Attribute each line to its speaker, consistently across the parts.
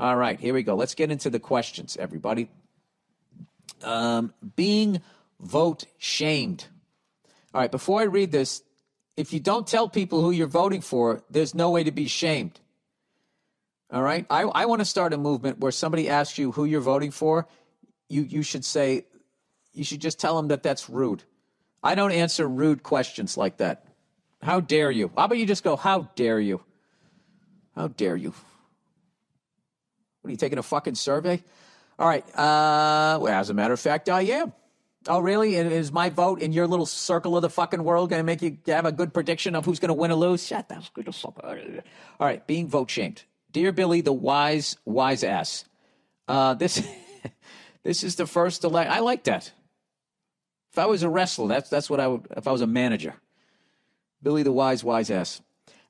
Speaker 1: All right, here we go. Let's get into the questions, everybody. Um, being vote shamed. All right, before I read this, if you don't tell people who you're voting for, there's no way to be shamed. All right, I, I want to start a movement where somebody asks you who you're voting for, you you should say, you should just tell them that that's rude. I don't answer rude questions like that. How dare you? How about you just go, how dare you? How dare you? What are you taking a fucking survey? All right. Uh, well, as a matter of fact, I am. Oh, really? Is my vote in your little circle of the fucking world going to make you have a good prediction of who's going to win or lose? Shut the fuck up. All right. Being vote shamed. Dear Billy, the wise, wise ass. Uh, this, this is the first elect. I like that. If I was a wrestler, that's that's what I would. If I was a manager, Billy the wise, wise ass.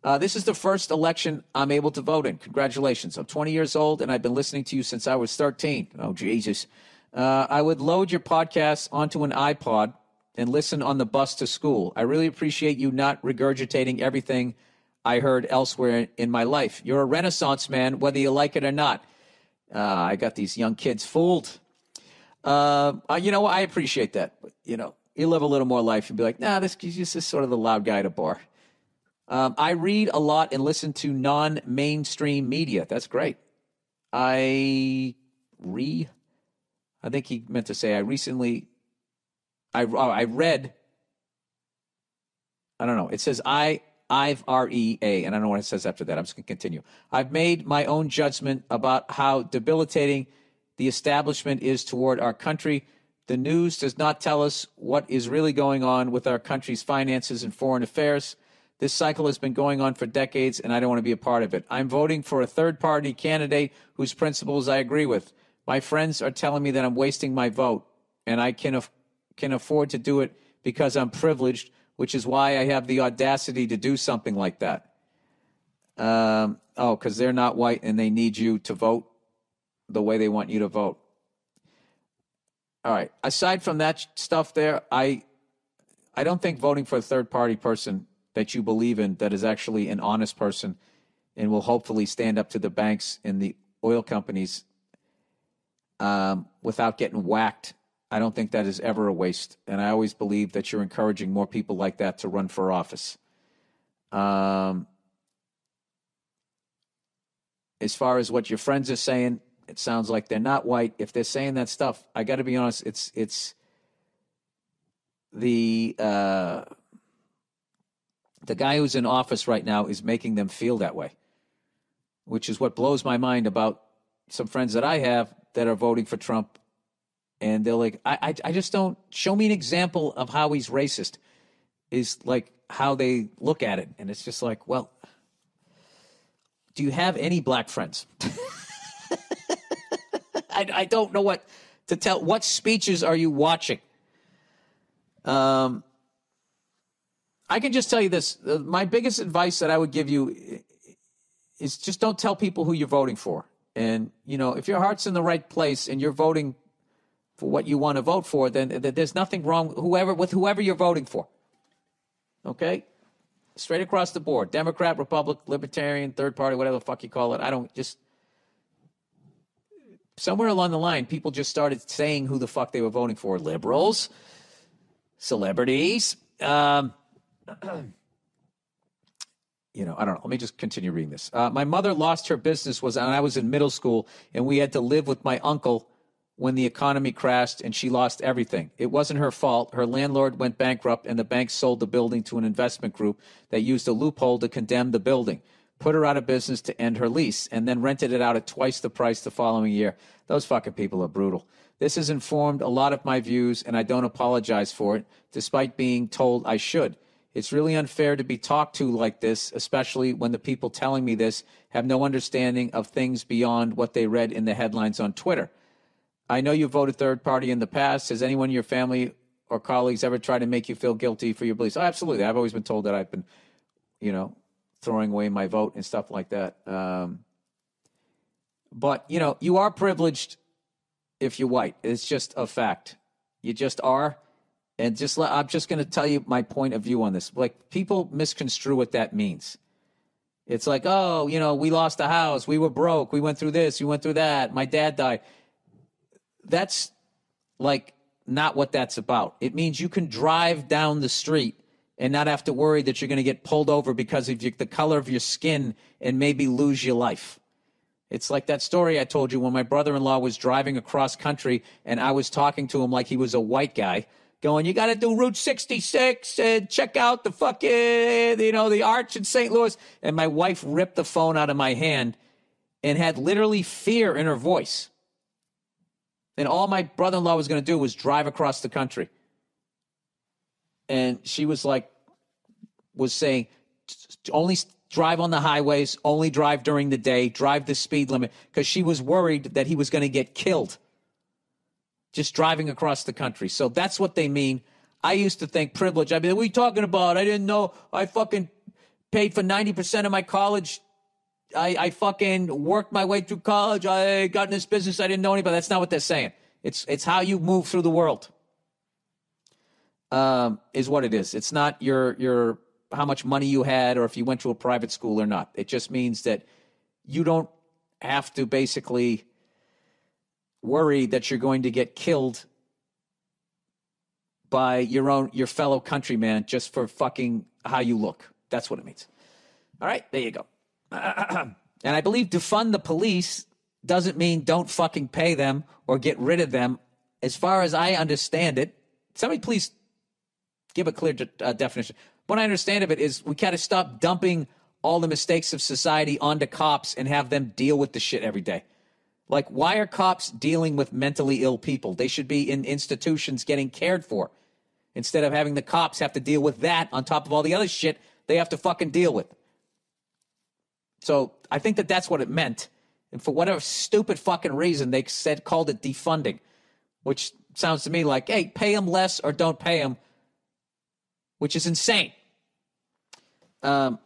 Speaker 1: Uh, this is the first election I'm able to vote in. Congratulations. I'm 20 years old and I've been listening to you since I was 13. Oh, Jesus. Uh, I would load your podcast onto an iPod and listen on the bus to school. I really appreciate you not regurgitating everything I heard elsewhere in my life. You're a renaissance man, whether you like it or not. Uh, I got these young kids fooled. Uh, you know, I appreciate that. But, you know, you live a little more life and be like, nah, this is sort of the loud guy at a bar. Um, I read a lot and listen to non mainstream media. That's great. I re, I think he meant to say I recently, I, oh, I read, I don't know. It says I, I've R E A, and I don't know what it says after that. I'm just going to continue. I've made my own judgment about how debilitating the establishment is toward our country. The news does not tell us what is really going on with our country's finances and foreign affairs. This cycle has been going on for decades, and I don't want to be a part of it. I'm voting for a third party candidate whose principles I agree with. My friends are telling me that I'm wasting my vote, and I can, af- can afford to do it because I'm privileged, which is why I have the audacity to do something like that. Um, oh, because they're not white and they need you to vote the way they want you to vote. All right. Aside from that stuff, there, I, I don't think voting for a third party person that you believe in that is actually an honest person and will hopefully stand up to the banks and the oil companies um, without getting whacked. I don't think that is ever a waste. And I always believe that you're encouraging more people like that to run for office. Um, as far as what your friends are saying, it sounds like they're not white. If they're saying that stuff, I got to be honest. It's it's the uh, the guy who's in office right now is making them feel that way, which is what blows my mind about some friends that I have that are voting for Trump. And they're like, I, I, I just don't show me an example of how he's racist, is like how they look at it. And it's just like, well, do you have any black friends? I, I don't know what to tell. What speeches are you watching? Um, I can just tell you this. Uh, my biggest advice that I would give you is just don't tell people who you're voting for. And, you know, if your heart's in the right place and you're voting for what you want to vote for, then, there's nothing wrong whoever with whoever you're voting for. Okay? Straight across the board. Democrat, Republican, Libertarian, third party, whatever the fuck you call it. I don't just somewhere along the line, people just started saying who the fuck they were voting for. Liberals, celebrities, um, you know, I don't know. Let me just continue reading this. Uh, my mother lost her business was, I was in middle school, and we had to live with my uncle when the economy crashed and she lost everything. It wasn't her fault. Her landlord went bankrupt, and the bank sold the building to an investment group that used a loophole to condemn the building, put her out of business to end her lease, and then rented it out at twice the price the following year. Those fucking people are brutal. This has informed a lot of my views, and I don't apologize for it, despite being told I should. It's really unfair to be talked to like this, especially when the people telling me this have no understanding of things beyond what they read in the headlines on Twitter. I know you voted third party in the past. Has anyone in your family or colleagues ever tried to make you feel guilty for your beliefs? Oh, absolutely. I've always been told that I've been, you know, throwing away my vote and stuff like that. Um, but, you know, you are privileged if you're white. It's just a fact. You just are and just let, I'm just going to tell you my point of view on this. Like people misconstrue what that means. It's like, oh, you know, we lost a house, we were broke, we went through this, we went through that, my dad died. That's like not what that's about. It means you can drive down the street and not have to worry that you're going to get pulled over because of the color of your skin and maybe lose your life. It's like that story I told you when my brother in law was driving across country and I was talking to him like he was a white guy, going, You got to do Route 66 and check out the fucking, you know, the arch in St. Louis. And my wife ripped the phone out of my hand and had literally fear in her voice. And all my brother in law was going to do was drive across the country. And she was like, was saying, only drive on the highways, only drive during the day, drive the speed limit, because she was worried that he was going to get killed just driving across the country. So that's what they mean. I used to think privilege. I mean, what are you talking about? I didn't know I fucking paid for 90% of my college. I, I fucking worked my way through college. I got in this business. I didn't know anybody. That's not what they're saying. It's, it's how you move through the world. Um, is what it is. It's not your, your how much money you had or if you went to a private school or not. It just means that you don't have to basically worry that you're going to get killed by your own your fellow countryman just for fucking how you look. That's what it means. All right, there you go. and I believe defund the police doesn't mean don't fucking pay them or get rid of them. As far as I understand it, somebody please give a clear uh, definition what I understand of it is we got to stop dumping all the mistakes of society onto cops and have them deal with the shit every day. Like, why are cops dealing with mentally ill people? They should be in institutions getting cared for instead of having the cops have to deal with that on top of all the other shit they have to fucking deal with. So I think that that's what it meant. And for whatever stupid fucking reason, they said called it defunding, which sounds to me like, hey, pay them less or don't pay them, which is insane. Um,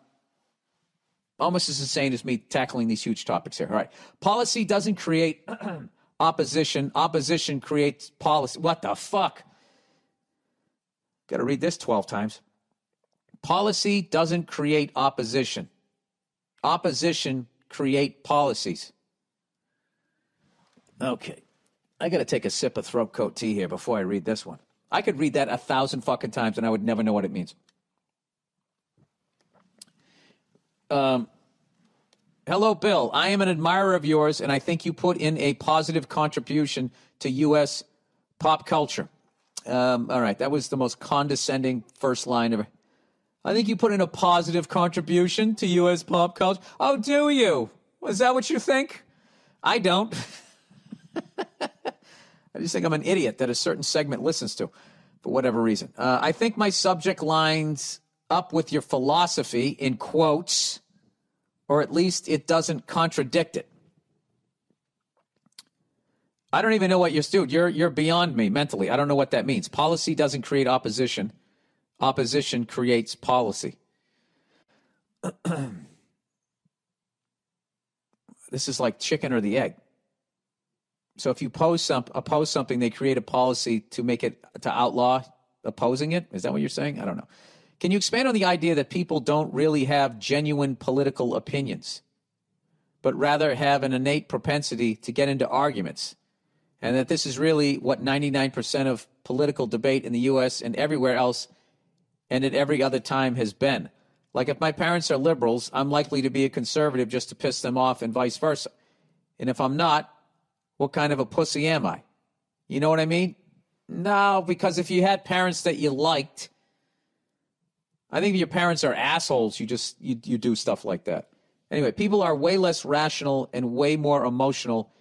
Speaker 1: almost as insane as me tackling these huge topics here. All right. Policy doesn't create opposition, opposition creates policy. What the fuck? Got to read this 12 times. Policy doesn't create opposition. Opposition create policies. Okay. I got to take a sip of throat coat tea here before I read this one. I could read that a thousand fucking times and I would never know what it means. Um, hello, Bill. I am an admirer of yours, and I think you put in a positive contribution to U.S. pop culture. Um, all right, that was the most condescending first line of. I think you put in a positive contribution to U.S. pop culture. Oh, do you? Is that what you think? I don't. I just think I'm an idiot that a certain segment listens to for whatever reason. Uh, I think my subject lines up with your philosophy in quotes, or at least it doesn't contradict it. I don't even know what you're doing. You're you're beyond me mentally. I don't know what that means. Policy doesn't create opposition. Opposition creates policy. this is like chicken or the egg. So if you some oppose something, they create a policy to make it to outlaw opposing it. Is that what you're saying? I don't know. Can you expand on the idea that people don't really have genuine political opinions, but rather have an innate propensity to get into arguments? And that this is really what 99% of political debate in the U.S. and everywhere else and at every other time has been. Like if my parents are liberals, I'm likely to be a conservative just to piss them off and vice versa. And if I'm not, what kind of a pussy am I? You know what I mean? No, because if you had parents that you liked, I think if your parents are assholes, you just you, you do stuff like that. Anyway, people are way less rational and way more emotional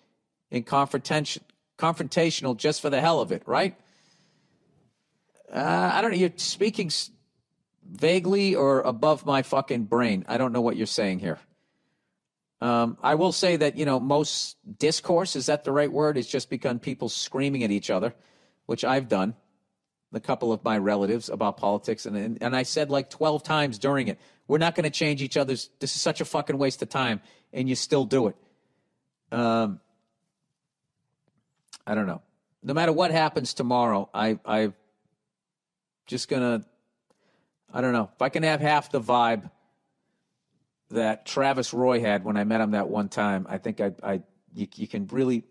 Speaker 1: and confrontation, confrontational just for the hell of it, right? Uh, I don't know. You're speaking vaguely or above my fucking brain. I don't know what you're saying here. Um, I will say that, you know, most discourse, is that the right word? It's just become people screaming at each other, which I've done a couple of my relatives about politics, and, and, and I said like 12 times during it, we're not going to change each other's. This is such a fucking waste of time, and you still do it. Um, I don't know. No matter what happens tomorrow, I I just gonna. I don't know if I can have half the vibe that Travis Roy had when I met him that one time. I think I, I you, you can really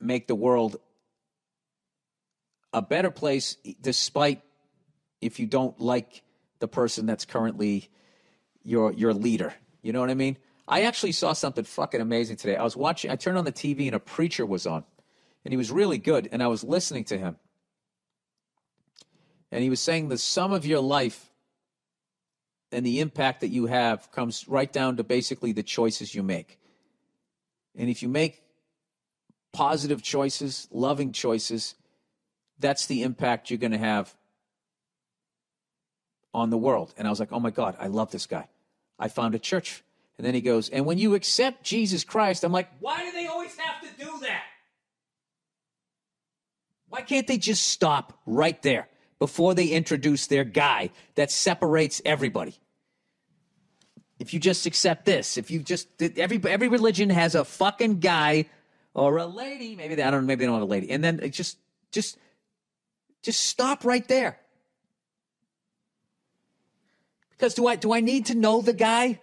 Speaker 1: make the world a better place despite if you don't like the person that's currently your your leader. You know what I mean? I actually saw something fucking amazing today. I was watching I turned on the TV and a preacher was on. And he was really good and I was listening to him. And he was saying the sum of your life and the impact that you have comes right down to basically the choices you make. And if you make positive choices, loving choices, that's the impact you're going to have on the world. And I was like, oh my God, I love this guy. I found a church. And then he goes, and when you accept Jesus Christ, I'm like, why do they always have to do that? Why can't they just stop right there before they introduce their guy that separates everybody? If you just accept this, if you just every every religion has a fucking guy or a lady, maybe they, I don't know, maybe they don't have a lady, and then it just just just stop right there. Because do I do I need to know the guy?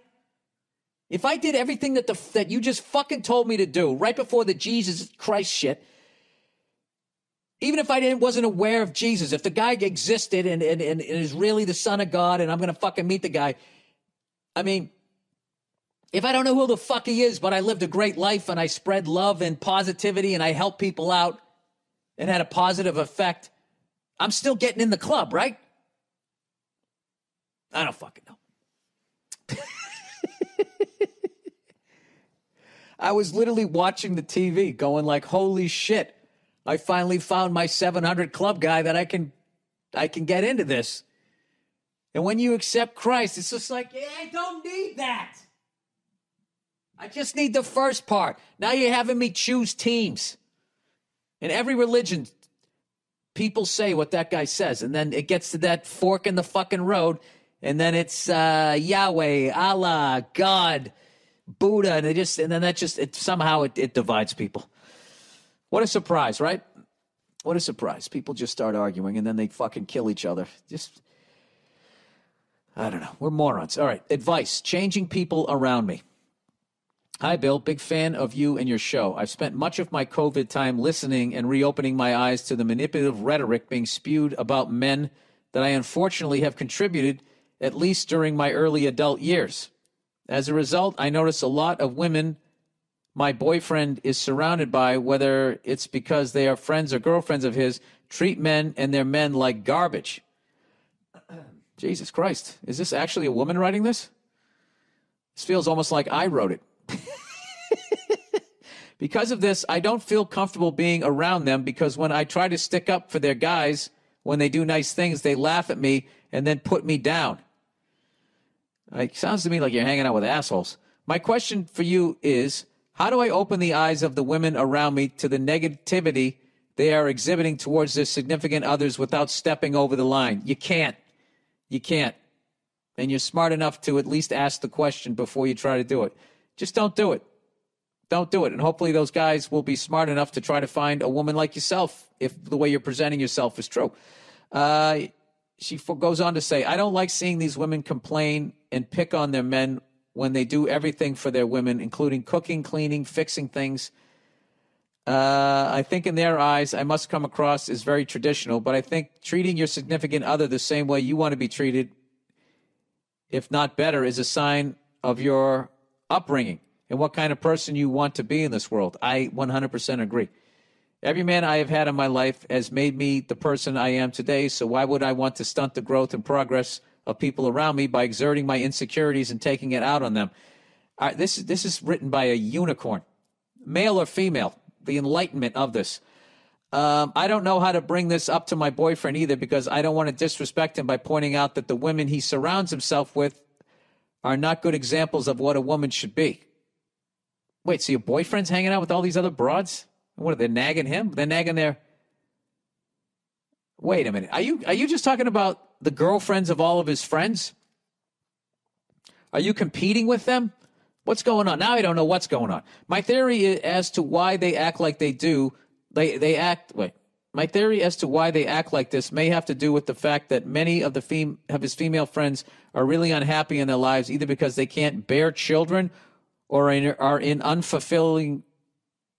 Speaker 1: If I did everything that the that you just fucking told me to do right before the Jesus Christ shit, even if I didn't wasn't aware of Jesus, if the guy existed and, and, and is really the son of God and I'm gonna fucking meet the guy, I mean, if I don't know who the fuck he is, but I lived a great life and I spread love and positivity and I helped people out and had a positive effect, I'm still getting in the club, right? I don't fucking know. I was literally watching the TV going like, holy shit. I finally found my 700 club guy that I can I can get into this. And when you accept Christ, it's just like, yeah, I don't need that. I just need the first part. Now you're having me choose teams. In every religion, people say what that guy says, and then it gets to that fork in the fucking road, and then it's uh, Yahweh, Allah, God, Buddha, and they just and then that just it somehow it, it divides people. What a surprise, right? What a surprise. People just start arguing and then they fucking kill each other. Just I don't know. We're morons. All right. Advice changing people around me. Hi, Bill. Big fan of you and your show. I've spent much of my COVID time listening and reopening my eyes to the manipulative rhetoric being spewed about men that I unfortunately have contributed, at least during my early adult years. As a result, I notice a lot of women my boyfriend is surrounded by, whether it's because they are friends or girlfriends of his, treat men and their men like garbage. Jesus Christ. Is this actually a woman writing this? This feels almost like I wrote it. Because of this, I don't feel comfortable being around them because when I try to stick up for their guys, when they do nice things, they laugh at me and then put me down. It sounds to me like you're hanging out with assholes. My question for you is how do I open the eyes of the women around me to the negativity they are exhibiting towards their significant others without stepping over the line? You can't. You can't. And you're smart enough to at least ask the question before you try to do it. Just don't do it. Don't do it. And hopefully those guys will be smart enough to try to find a woman like yourself if the way you're presenting yourself is true. Uh, she goes on to say, I don't like seeing these women complain and pick on their men when they do everything for their women, including cooking, cleaning, fixing things. Uh, I think in their eyes, I must come across as very traditional, but I think treating your significant other the same way you want to be treated, if not better, is a sign of your upbringing and what kind of person you want to be in this world. I 100% agree. Every man I have had in my life has made me the person I am today, so why would I want to stunt the growth and progress of people around me by exerting my insecurities and taking it out on them? Uh, this, this is written by a unicorn, male or female the enlightenment of this. Um, I don't know how to bring this up to my boyfriend either because I don't want to disrespect him by pointing out that the women he surrounds himself with are not good examples of what a woman should be. Wait, so your boyfriend's hanging out with all these other broads? What are they nagging him? They're nagging their. Wait a minute. Are you are you just talking about the girlfriends of all of his friends? Are you competing with them? What's going on? Now I don't know what's going on. My theory as to why they act like they do, they, they act, wait, My theory as to why they act like this may have to do with the fact that many of the fem- of his female friends are really unhappy in their lives, either because they can't bear children or in, are in unfulfilling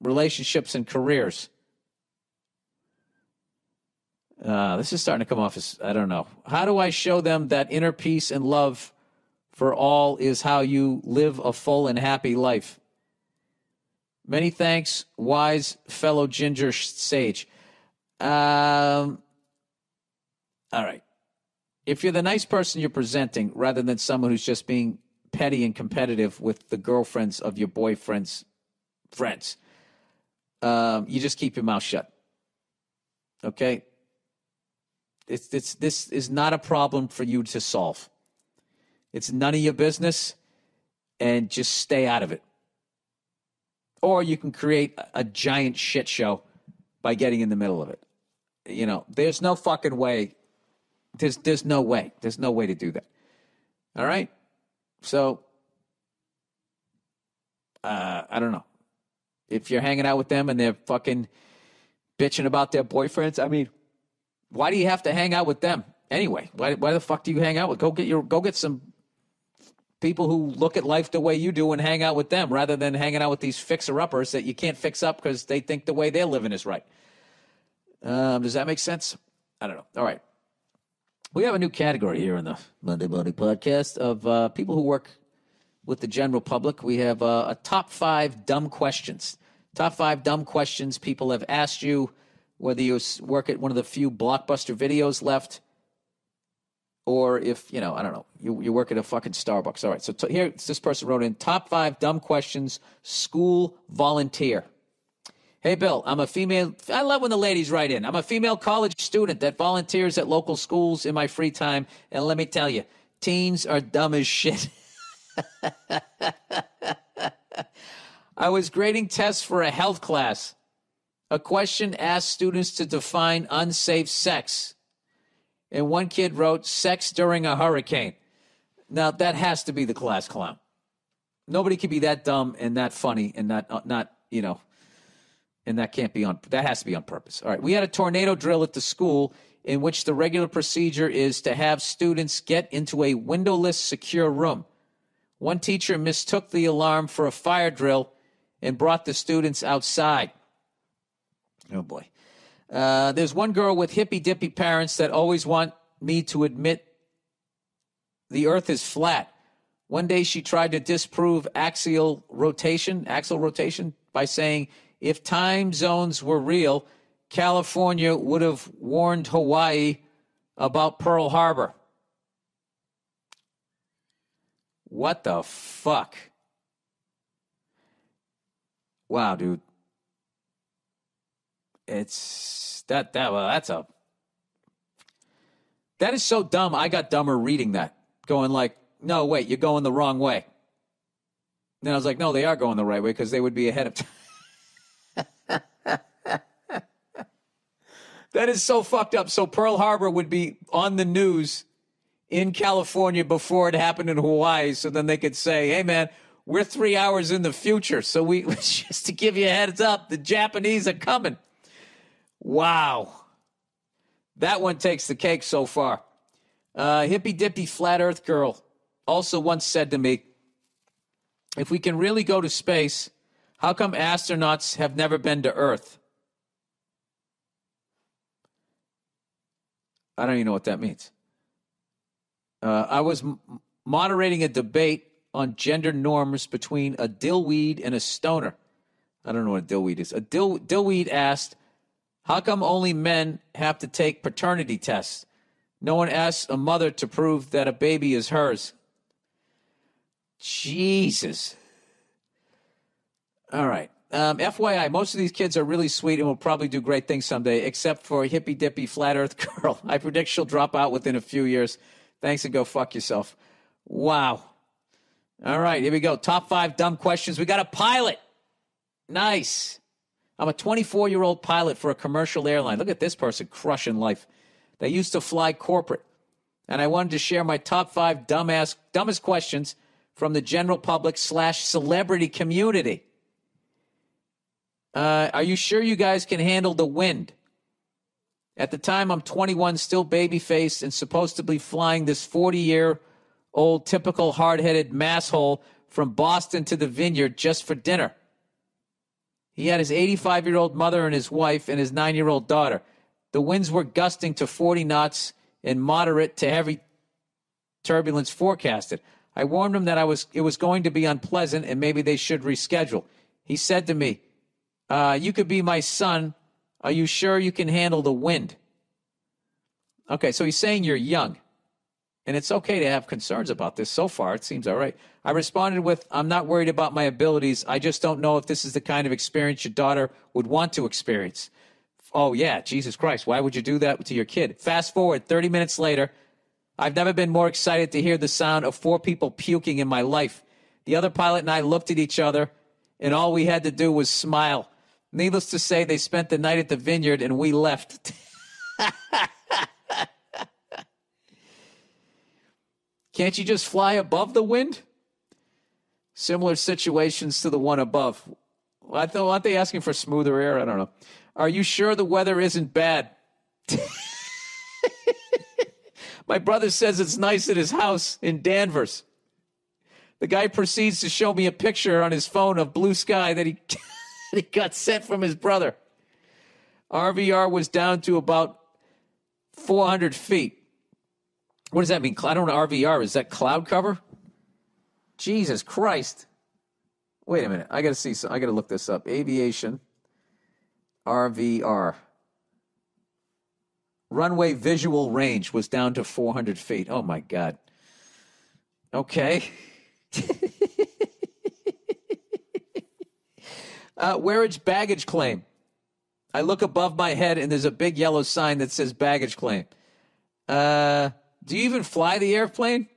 Speaker 1: relationships and careers. Uh, this is starting to come off as I don't know. How do I show them that inner peace and love for all is how you live a full and happy life? Many thanks, wise fellow ginger sage. Um, all right. If you're the nice person you're presenting, rather than someone who's just being petty and competitive with the girlfriends of your boyfriend's friends, um, you just keep your mouth shut. Okay? It's, it's, this is not a problem for you to solve. It's none of your business, and just stay out of it. Or you can create a giant shit show by getting in the middle of it. You know, there's no fucking way. There's there's no way. There's no way to do that. All right. So, uh, I don't know. If you're hanging out with them and they're fucking bitching about their boyfriends, I mean, why do you have to hang out with them anyway? Why, why the fuck do you hang out with? Go get your go get some people who look at life the way you do and hang out with them rather than hanging out with these fixer uppers that you can't fix up because they think the way they're living is right. Um, does that make sense? I don't know. All right. We have a new category here in the Monday Monday podcast of uh, people who work with the general public. We have uh, a top five dumb questions. Top five dumb questions people have asked you whether you work at one of the few blockbuster videos left, or if, you know, I don't know, you, you work at a fucking Starbucks. All right, so t- here this person wrote in top five dumb questions, school volunteer. Hey, Bill, I'm a female. I love when the ladies write in. I'm a female college student that volunteers at local schools in my free time. And let me tell you, teens are dumb as shit. I was grading tests for a health class. A question asked students to define unsafe sex. And one kid wrote, sex during a hurricane. Now, that has to be the class clown. Nobody can be that dumb and that funny and not, uh, not you know, and that can't be on, that has to be on purpose. All right. We had a tornado drill at the school in which the regular procedure is to have students get into a windowless, secure room. One teacher mistook the alarm for a fire drill and brought the students outside. Oh boy. Uh, there's one girl with hippy dippy parents that always want me to admit the earth is flat. One day she tried to disprove axial rotation, axial rotation by saying if time zones were real, California would have warned Hawaii about Pearl Harbor. What the fuck? Wow, dude it's that that well, that's a that is so dumb. I got dumber reading that, going like, no, wait, you're going the wrong way. And then I was like, no, they are going the right way because they would be ahead of time. that is so fucked up. So Pearl Harbor would be on the news in California before it happened in Hawaii. So then they could say, hey, man, we're three hours in the future. So we, just to give you a heads up, the Japanese are coming. Wow. That one takes the cake so far. Uh, hippy dippy flat earth girl also once said to me, if we can really go to space, how come astronauts have never been to Earth? I don't even know what that means. Uh, I was m- moderating a debate on gender norms between a dillweed and a stoner. I don't know what a dillweed is. A dill, dillweed asked, how come only men have to take paternity tests? No one asks a mother to prove that a baby is hers. Jesus. All right. Um, FYI, most of these kids are really sweet and will probably do great things someday, except for a hippy dippy flat earth girl. I predict she'll drop out within a few years. Thanks and go fuck yourself. Wow. All right, here we go. Top five dumb questions. We got a pilot. Nice. I'm a 24 year old pilot for a commercial airline. Look at this person crushing life. They used to fly corporate. And I wanted to share my top five dumbass, dumbest questions from the general public slash celebrity community. Uh, are you sure you guys can handle the wind? At the time, I'm 21, still baby faced, and supposed to be flying this 40 year old typical hard headed masshole from Boston to the vineyard just for dinner. He had his 85 year old mother and his wife and his nine year old daughter. The winds were gusting to 40 knots and moderate to heavy turbulence forecasted. I warned him that I was it was going to be unpleasant and maybe they should reschedule. He said to me, uh, "You could be my son. Are you sure you can handle the wind?" Okay, so he's saying you're young, and it's okay to have concerns about this. So far, it seems all right. I responded with, "I'm not worried about my abilities. I just don't know if this is the kind of experience your daughter would want to experience." Oh yeah, Jesus Christ! Why would you do that to your kid? Fast forward 30 minutes later. I've never been more excited to hear the sound of four people puking in my life. The other pilot and I looked at each other, and all we had to do was smile. Needless to say, they spent the night at the vineyard and we left. Can't you just fly above the wind? Similar situations to the one above. I thought, aren't they asking for smoother air? I don't know. Are you sure the weather isn't bad? My brother says it's nice at his house in Danvers. The guy proceeds to show me a picture on his phone of blue sky that he, that he got sent from his brother. RVR was down to about 400 feet. What does that mean? I don't know. RVR is that cloud cover? Jesus Christ! Wait a minute. I got to see. I got to look this up. Aviation RVR runway visual range was down to 400 feet. Oh my God. Okay. uh, wearage baggage claim. I look above my head and there's a big yellow sign that says baggage claim. Uh, do you even fly the airplane?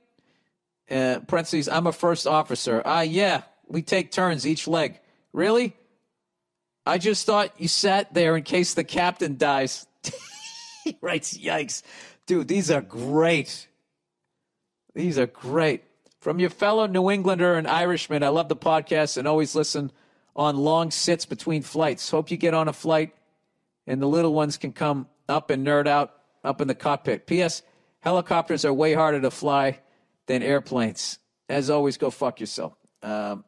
Speaker 1: Uh, parentheses, I'm a first officer. Ah, uh, yeah, we take turns each leg. Really? I just thought you sat there in case the captain dies. he writes, yikes. Dude, these are great. These are great. From your fellow New Englander and Irishman, I love the podcast and always listen on long sits between flights. Hope you get on a flight and the little ones can come up and nerd out up in the cockpit. P.S. Helicopters are way harder to fly than airplanes. As always, go fuck yourself. Um,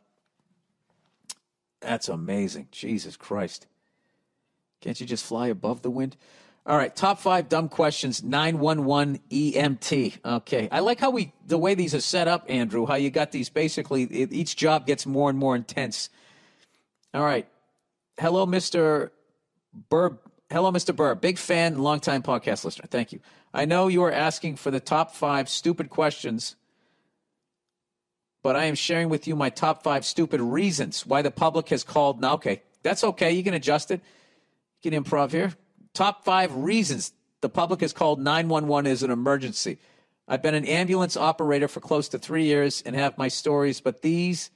Speaker 1: that's amazing. Jesus Christ. Can't you just fly above the wind? All right, top five dumb questions. Nine one one EMT. Okay, I like how we the way these are set up, Andrew. How you got these basically each job gets more and more intense. All right, hello, Mister Burr. Hello, Mr. Burr. Big fan, longtime podcast listener. Thank you. I know you are asking for the top five stupid questions, but I am sharing with you my top five stupid reasons why the public has called. Now, okay, that's okay. You can adjust it. You can improv here. Top five reasons the public has called 911 as an emergency. I've been an ambulance operator for close to three years and have my stories, but these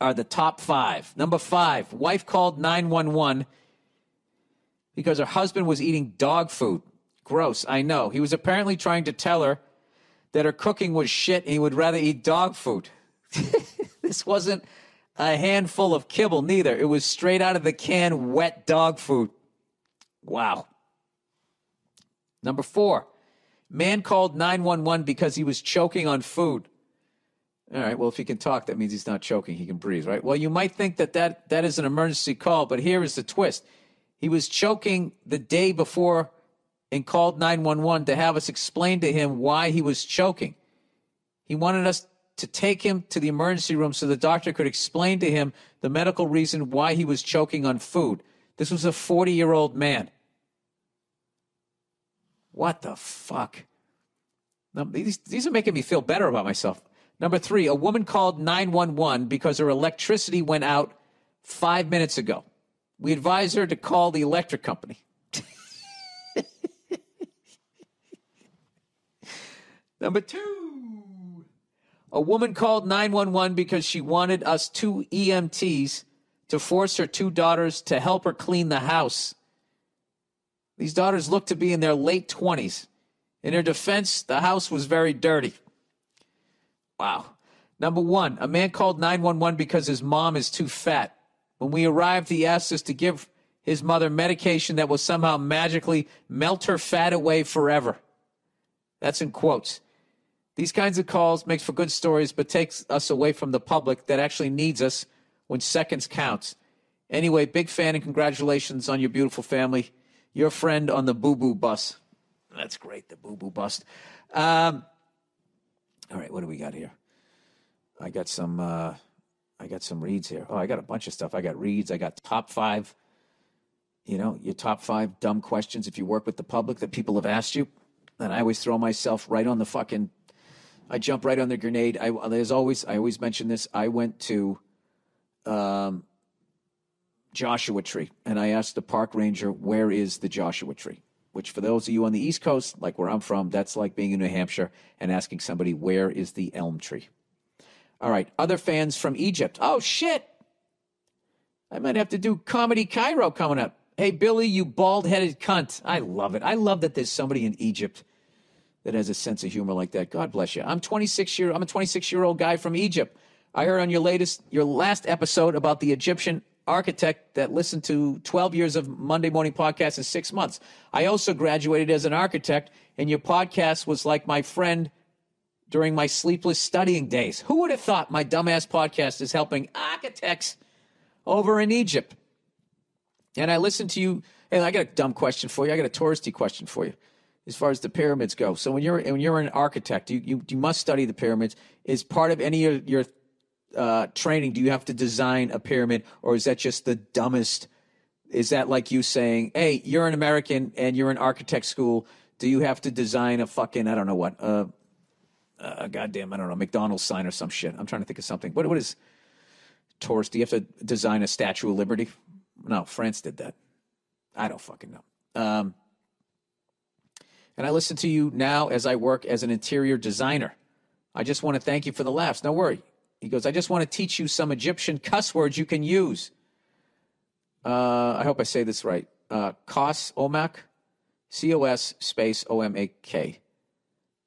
Speaker 1: are the top five. Number five, wife called 911 because her husband was eating dog food. Gross, I know. He was apparently trying to tell her that her cooking was shit and he would rather eat dog food. this wasn't a handful of kibble, neither. It was straight out of the can, wet dog food. Wow. Number four, man called 911 because he was choking on food. All right, well, if he can talk, that means he's not choking. He can breathe, right? Well, you might think that that, that is an emergency call, but here is the twist. He was choking the day before and called 911 to have us explain to him why he was choking. He wanted us to take him to the emergency room so the doctor could explain to him the medical reason why he was choking on food. This was a 40 year old man. What the fuck? Now, these, these are making me feel better about myself. Number three, a woman called 911 because her electricity went out five minutes ago. We advised her to call the electric company. Number two, a woman called 911 because she wanted us two EMTs to force her two daughters to help her clean the house. These daughters looked to be in their late 20s. In her defense, the house was very dirty. Wow. Number one, a man called 911 because his mom is too fat. When we arrived, he asked us to give his mother medication that will somehow magically melt her fat away forever. That's in quotes. These kinds of calls makes for good stories, but takes us away from the public that actually needs us when seconds counts. Anyway, big fan and congratulations on your beautiful family. Your friend on the boo boo bus. That's great, the boo boo bus. Um, all right, what do we got here? I got some. Uh, I got some reads here. Oh, I got a bunch of stuff. I got reads. I got top five. You know, your top five dumb questions if you work with the public that people have asked you. And I always throw myself right on the fucking. I jump right on the grenade. I there's always I always mention this. I went to, um, Joshua Tree, and I asked the park ranger, "Where is the Joshua Tree?" Which, for those of you on the East Coast, like where I'm from, that's like being in New Hampshire and asking somebody, "Where is the elm tree?" All right, other fans from Egypt. Oh shit! I might have to do comedy Cairo coming up. Hey Billy, you bald-headed cunt! I love it. I love that there's somebody in Egypt that has a sense of humor like that. God bless you. I'm 26 year. I'm a 26 year old guy from Egypt. I heard on your latest, your last episode about the Egyptian architect that listened to 12 years of Monday morning podcasts in six months. I also graduated as an architect, and your podcast was like my friend during my sleepless studying days. Who would have thought my dumbass podcast is helping architects over in Egypt? And I listened to you, and I got a dumb question for you. I got a touristy question for you as far as the pyramids go. So when you're when you're an architect, you you, you must study the pyramids. Is part of any of your uh, training, do you have to design a pyramid, or is that just the dumbest? Is that like you saying, "Hey, you're an American and you're in architect school. Do you have to design a fucking I don't know what, uh, uh, goddamn I don't know McDonald's sign or some shit?" I'm trying to think of something. What what is tourist? Do you have to design a Statue of Liberty? No, France did that. I don't fucking know. Um, and I listen to you now as I work as an interior designer. I just want to thank you for the laughs. No worry. He goes, I just want to teach you some Egyptian cuss words you can use. Uh, I hope I say this right. Uh, Kos Omak, C O S space O M A K.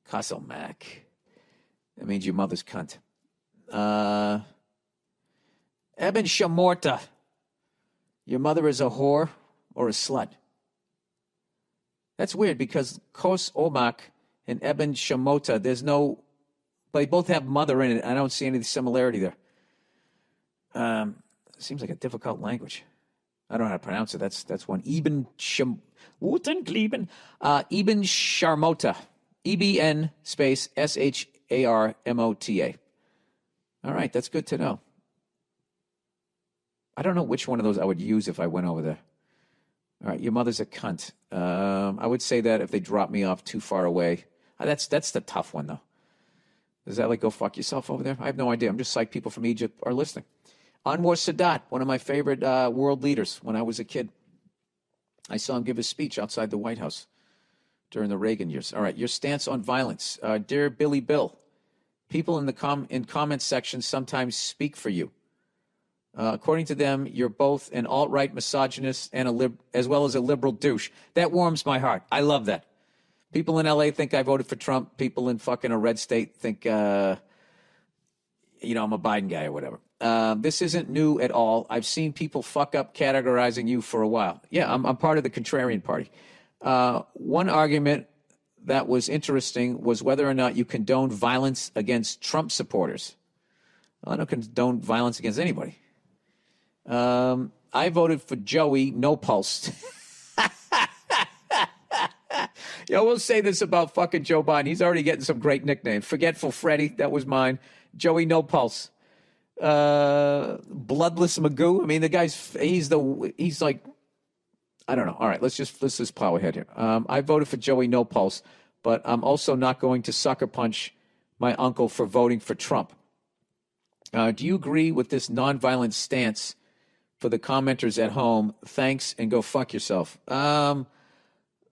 Speaker 1: Kos Omak. That means your mother's cunt. Uh, Eben Shamorta. Your mother is a whore or a slut. That's weird because Kos Omak and Eben Shamota, there's no but they both have mother in it. I don't see any similarity there. Um, seems like a difficult language. I don't know how to pronounce it. That's that's one. Eben Sham Wuten Uh Eben Sharmota. E B N space S H A R M O T A. All right, that's good to know. I don't know which one of those I would use if I went over there. All right, your mother's a cunt. Um, I would say that if they drop me off too far away. Uh, that's that's the tough one though. Is that like go fuck yourself over there? I have no idea. I'm just psyched people from Egypt are listening. Anwar Sadat, one of my favorite uh, world leaders when I was a kid. I saw him give a speech outside the White House during the Reagan years. All right, your stance on violence. Uh, dear Billy Bill, people in the com- in comment section sometimes speak for you. Uh, according to them, you're both an alt-right misogynist and a lib- as well as a liberal douche. That warms my heart. I love that. People in LA think I voted for Trump. People in fucking a red state think, uh, you know, I'm a Biden guy or whatever. Uh, this isn't new at all. I've seen people fuck up categorizing you for a while. Yeah, I'm, I'm part of the contrarian party. Uh, one argument that was interesting was whether or not you condone violence against Trump supporters. I don't condone violence against anybody. Um, I voted for Joey No Pulse. Yeah, we'll say this about fucking Joe Biden. He's already getting some great nicknames. Forgetful Freddy, that was mine. Joey No Pulse. Uh, Bloodless Magoo. I mean, the guy's he's the he's like I don't know. All right, let's just let's just plow ahead here. Um, I voted for Joey No Pulse, but I'm also not going to sucker punch my uncle for voting for Trump. Uh, do you agree with this nonviolent stance for the commenters at home? Thanks and go fuck yourself. Um,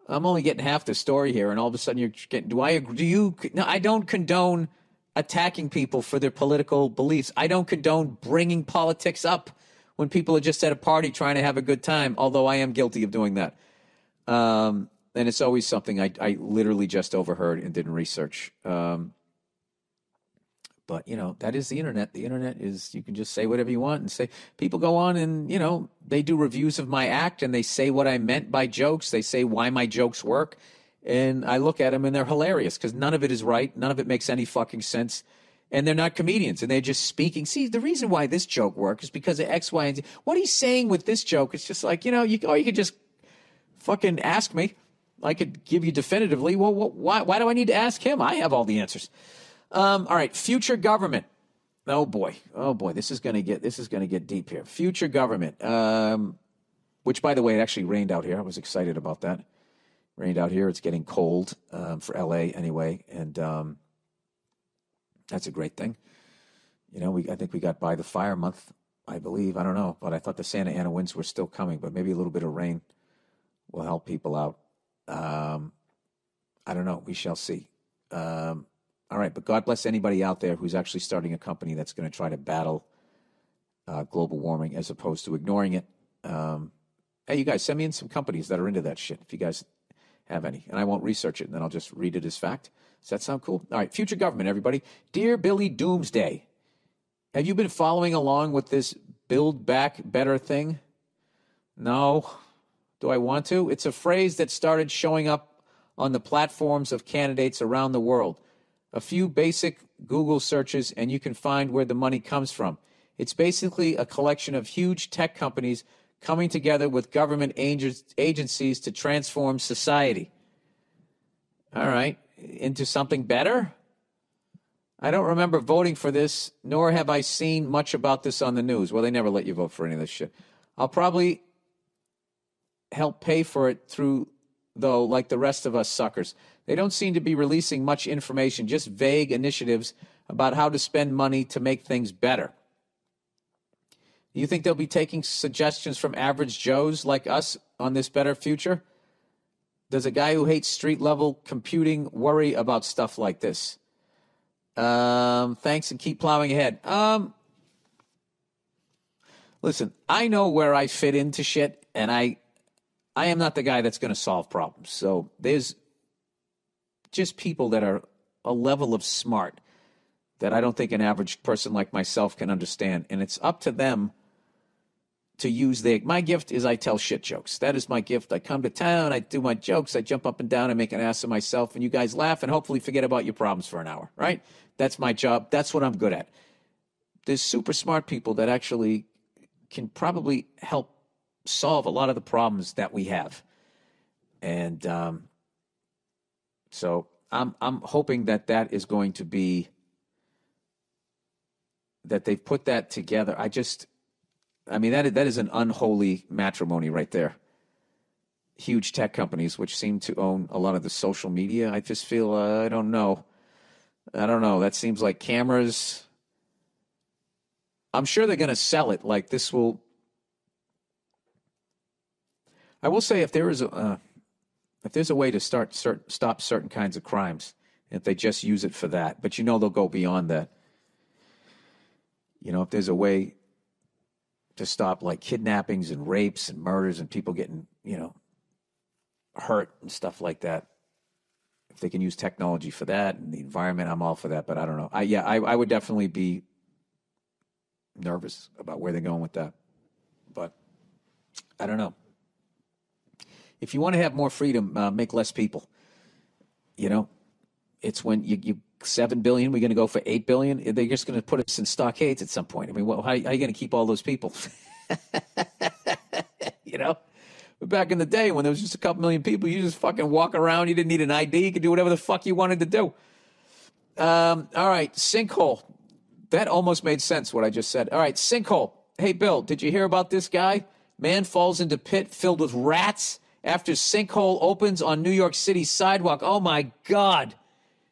Speaker 1: I'm only getting half the story here, and all of a sudden you're getting. Do I agree? Do you? No, I don't condone attacking people for their political beliefs. I don't condone bringing politics up when people are just at a party trying to have a good time. Although I am guilty of doing that, um, and it's always something I, I literally just overheard and didn't research. Um, But, you know, that is the internet. The internet is, you can just say whatever you want and say, people go on and, you know, they do reviews of my act and they say what I meant by jokes. They say why my jokes work. And I look at them and they're hilarious because none of it is right. None of it makes any fucking sense. And they're not comedians and they're just speaking. See, the reason why this joke works is because of X, Y, and Z. What he's saying with this joke, it's just like, you know, you, or you could just fucking ask me. I could give you definitively. Well, why, why do I need to ask him? I have all the answers. Um, all right, future government. Oh boy, oh boy, this is gonna get this is gonna get deep here. Future government. Um, which, by the way, it actually rained out here. I was excited about that. Rained out here. It's getting cold um, for LA anyway, and um, that's a great thing. You know, we I think we got by the fire month. I believe I don't know, but I thought the Santa Ana winds were still coming. But maybe a little bit of rain will help people out. Um, I don't know. We shall see. Um, all right, but God bless anybody out there who's actually starting a company that's going to try to battle uh, global warming as opposed to ignoring it. Um, hey, you guys, send me in some companies that are into that shit if you guys have any, and I won't research it, and then I'll just read it as fact. Does that sound cool? All right, future government, everybody. Dear Billy Doomsday, have you been following along with this Build Back Better thing? No. Do I want to? It's a phrase that started showing up on the platforms of candidates around the world a few basic Google searches, and you can find where the money comes from. It's basically a collection of huge tech companies coming together with government agencies to transform society. All right, into something better? I don't remember voting for this, nor have I seen much about this on the news. Well, they never let you vote for any of this shit. I'll probably help pay for it through, though, like the rest of us suckers. They don't seem to be releasing much information, just vague initiatives about how to spend money to make things better. Do you think they'll be taking suggestions from average Joes like us on this better future? Does a guy who hates street level computing worry about stuff like this? Um, thanks and keep plowing ahead. Um, listen, I know where I fit into shit, and I, I am not the guy that's going to solve problems. So there's just people that are a level of smart that I don't think an average person like myself can understand. And it's up to them to use their. My gift is I tell shit jokes. That is my gift. I come to town, I do my jokes, I jump up and down, I make an ass of myself, and you guys laugh and hopefully forget about your problems for an hour, right? That's my job. That's what I'm good at. There's super smart people that actually can probably help solve a lot of the problems that we have. And um, so I'm I'm hoping that that is going to be that they've put that together. I just, I mean that that is an unholy matrimony right there. Huge tech companies which seem to own a lot of the social media. I just feel uh, I don't know, I don't know. That seems like cameras. I'm sure they're going to sell it. Like this will. I will say if there is a. Uh, if there's a way to start cert, stop certain kinds of crimes, if they just use it for that, but you know they'll go beyond that. You know, if there's a way to stop like kidnappings and rapes and murders and people getting, you know, hurt and stuff like that. If they can use technology for that and the environment, I'm all for that. But I don't know. I yeah, I, I would definitely be nervous about where they're going with that. But I don't know if you want to have more freedom, uh, make less people. You know, it's when you, you seven billion, we're going to go for eight billion. They're just going to put us in stockades at some point. I mean, well, how, how are you going to keep all those people? you know, but back in the day when there was just a couple million people, you just fucking walk around. You didn't need an ID. You could do whatever the fuck you wanted to do. Um, all right, sinkhole. That almost made sense what I just said. All right, sinkhole. Hey, Bill, did you hear about this guy? Man falls into pit filled with rats after sinkhole opens on New York City sidewalk. Oh my God.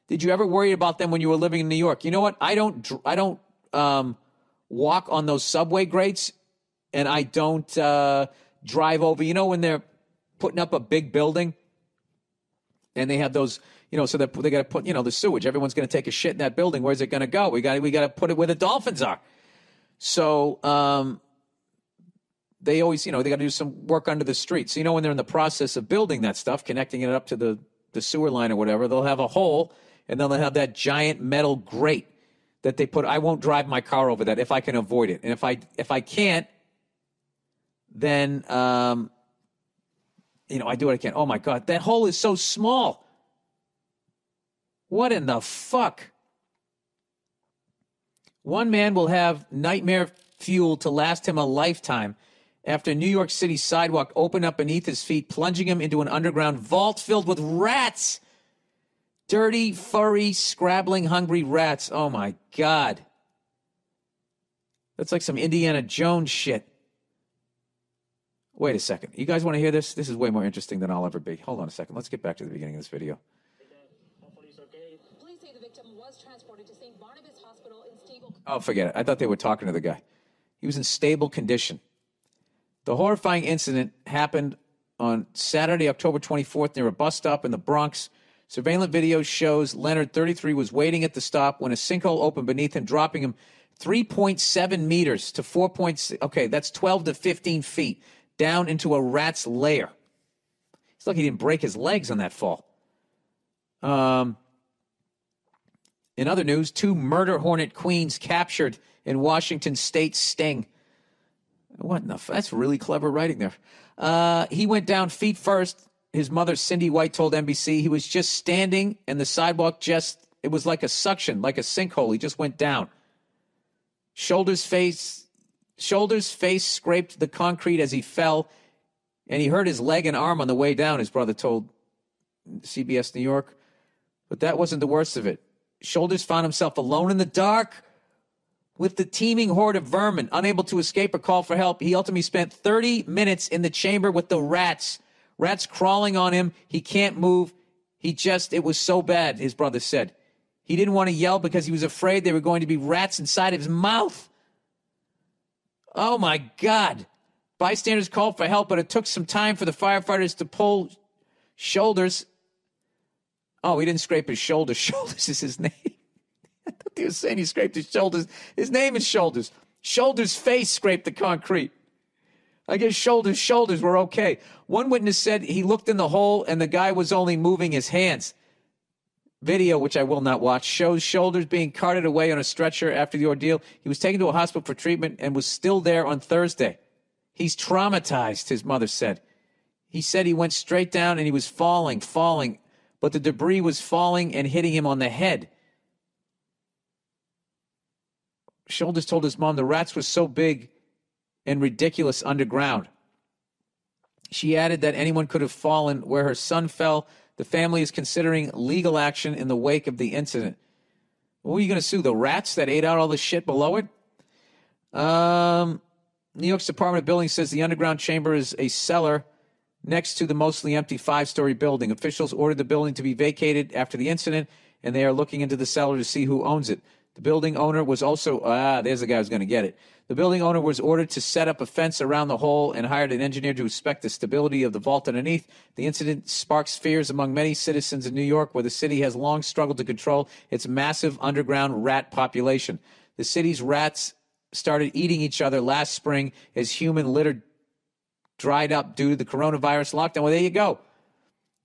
Speaker 1: Did you ever worry about them when you were living in New York? You know what? I don't, I don't um, walk on those subway grates and I don't uh, drive over. You know, when they're putting up a big building and they have those, you know, so they they got to put, you know, the sewage. Everyone's going to take a shit in that building. Where's it going to go? We got we got to put it where the dolphins are. So um, they always, you know, they got to do some work under the street. So, you know, when they're in the process of building that stuff, connecting it up to the, the sewer line or whatever, they'll have a hole and then they'll have that giant metal grate that they put. I won't drive my car over that if I can avoid it, and if I if I can't, then um, you know I do what I can. Oh my god, that hole is so small. What in the fuck? One man will have nightmare fuel to last him a lifetime after New York City sidewalk opened up beneath his feet, plunging him into an underground vault filled with rats. Dirty, furry, scrabbling, hungry rats. Oh my God. That's like some Indiana Jones shit. Wait a second. You guys want to hear this? This is way more interesting than I'll ever be. Hold on a second. Let's get back to the beginning of this video.
Speaker 2: Police say the victim was transported to St. Barnabas Hospital in stable.
Speaker 1: Oh, forget it. I thought they were talking to the guy. He was in stable condition. The horrifying incident happened on Saturday, October 24th, near a bus stop in the Bronx. Surveillance video shows Leonard, 33, was waiting at the stop when a sinkhole opened beneath him, dropping him 3.7 meters to 4. Okay, that's 12 to 15 feet down into a rat's lair. It's like he didn't break his legs on that fall. Um, in other news, two murder hornet queens captured in Washington state sting. What the? f- That's really clever writing there. Uh, he went down feet first. His mother, Cindy White, told NBC he was just standing and the sidewalk just, it was like a suction, like a sinkhole. He just went down. Shoulders, face, shoulders, face scraped the concrete as he fell, and he hurt his leg and arm on the way down, his brother told CBS New York. But that wasn't the worst of it. Shoulders found himself alone in the dark with the teeming horde of vermin, unable to escape or call for help. He ultimately spent 30 minutes in the chamber with the rats. Rats crawling on him. He can't move. He just, it was so bad, his brother said. He didn't want to yell because he was afraid there were going to be rats inside of his mouth. Oh my God. Bystanders called for help, but it took some time for the firefighters to pull shoulders. Oh, he didn't scrape his shoulder. Shoulders is his name. I thought he was saying he scraped his shoulders. His name is Shoulders. Shoulders' face scraped the concrete. I guess Shoulders' shoulders were okay. One witness said he looked in the hole and the guy was only moving his hands. Video, which I will not watch, shows Shoulders being carted away on a stretcher after the ordeal. He was taken to a hospital for treatment and was still there on Thursday. He's traumatized, his mother said. He said he went straight down and he was falling, falling, but the debris was falling and hitting him on the head. Shoulders told his mom the rats were so big and ridiculous underground. She added that anyone could have fallen where her son fell. The family is considering legal action in the wake of the incident. What are you going to sue? The rats that ate out all the shit below it? Um, New York's Department of Building says the underground chamber is a cellar next to the mostly empty five story building. Officials ordered the building to be vacated after the incident, and they are looking into the cellar to see who owns it. The building owner was also, ah, there's the guy who's going to get it. The building owner was ordered to set up a fence around the hole and hired an engineer to inspect the stability of the vault underneath. The incident sparks fears among many citizens in New York, where the city has long struggled to control its massive underground rat population. The city's rats started eating each other last spring as human litter dried up due to the coronavirus lockdown. Well, there you go.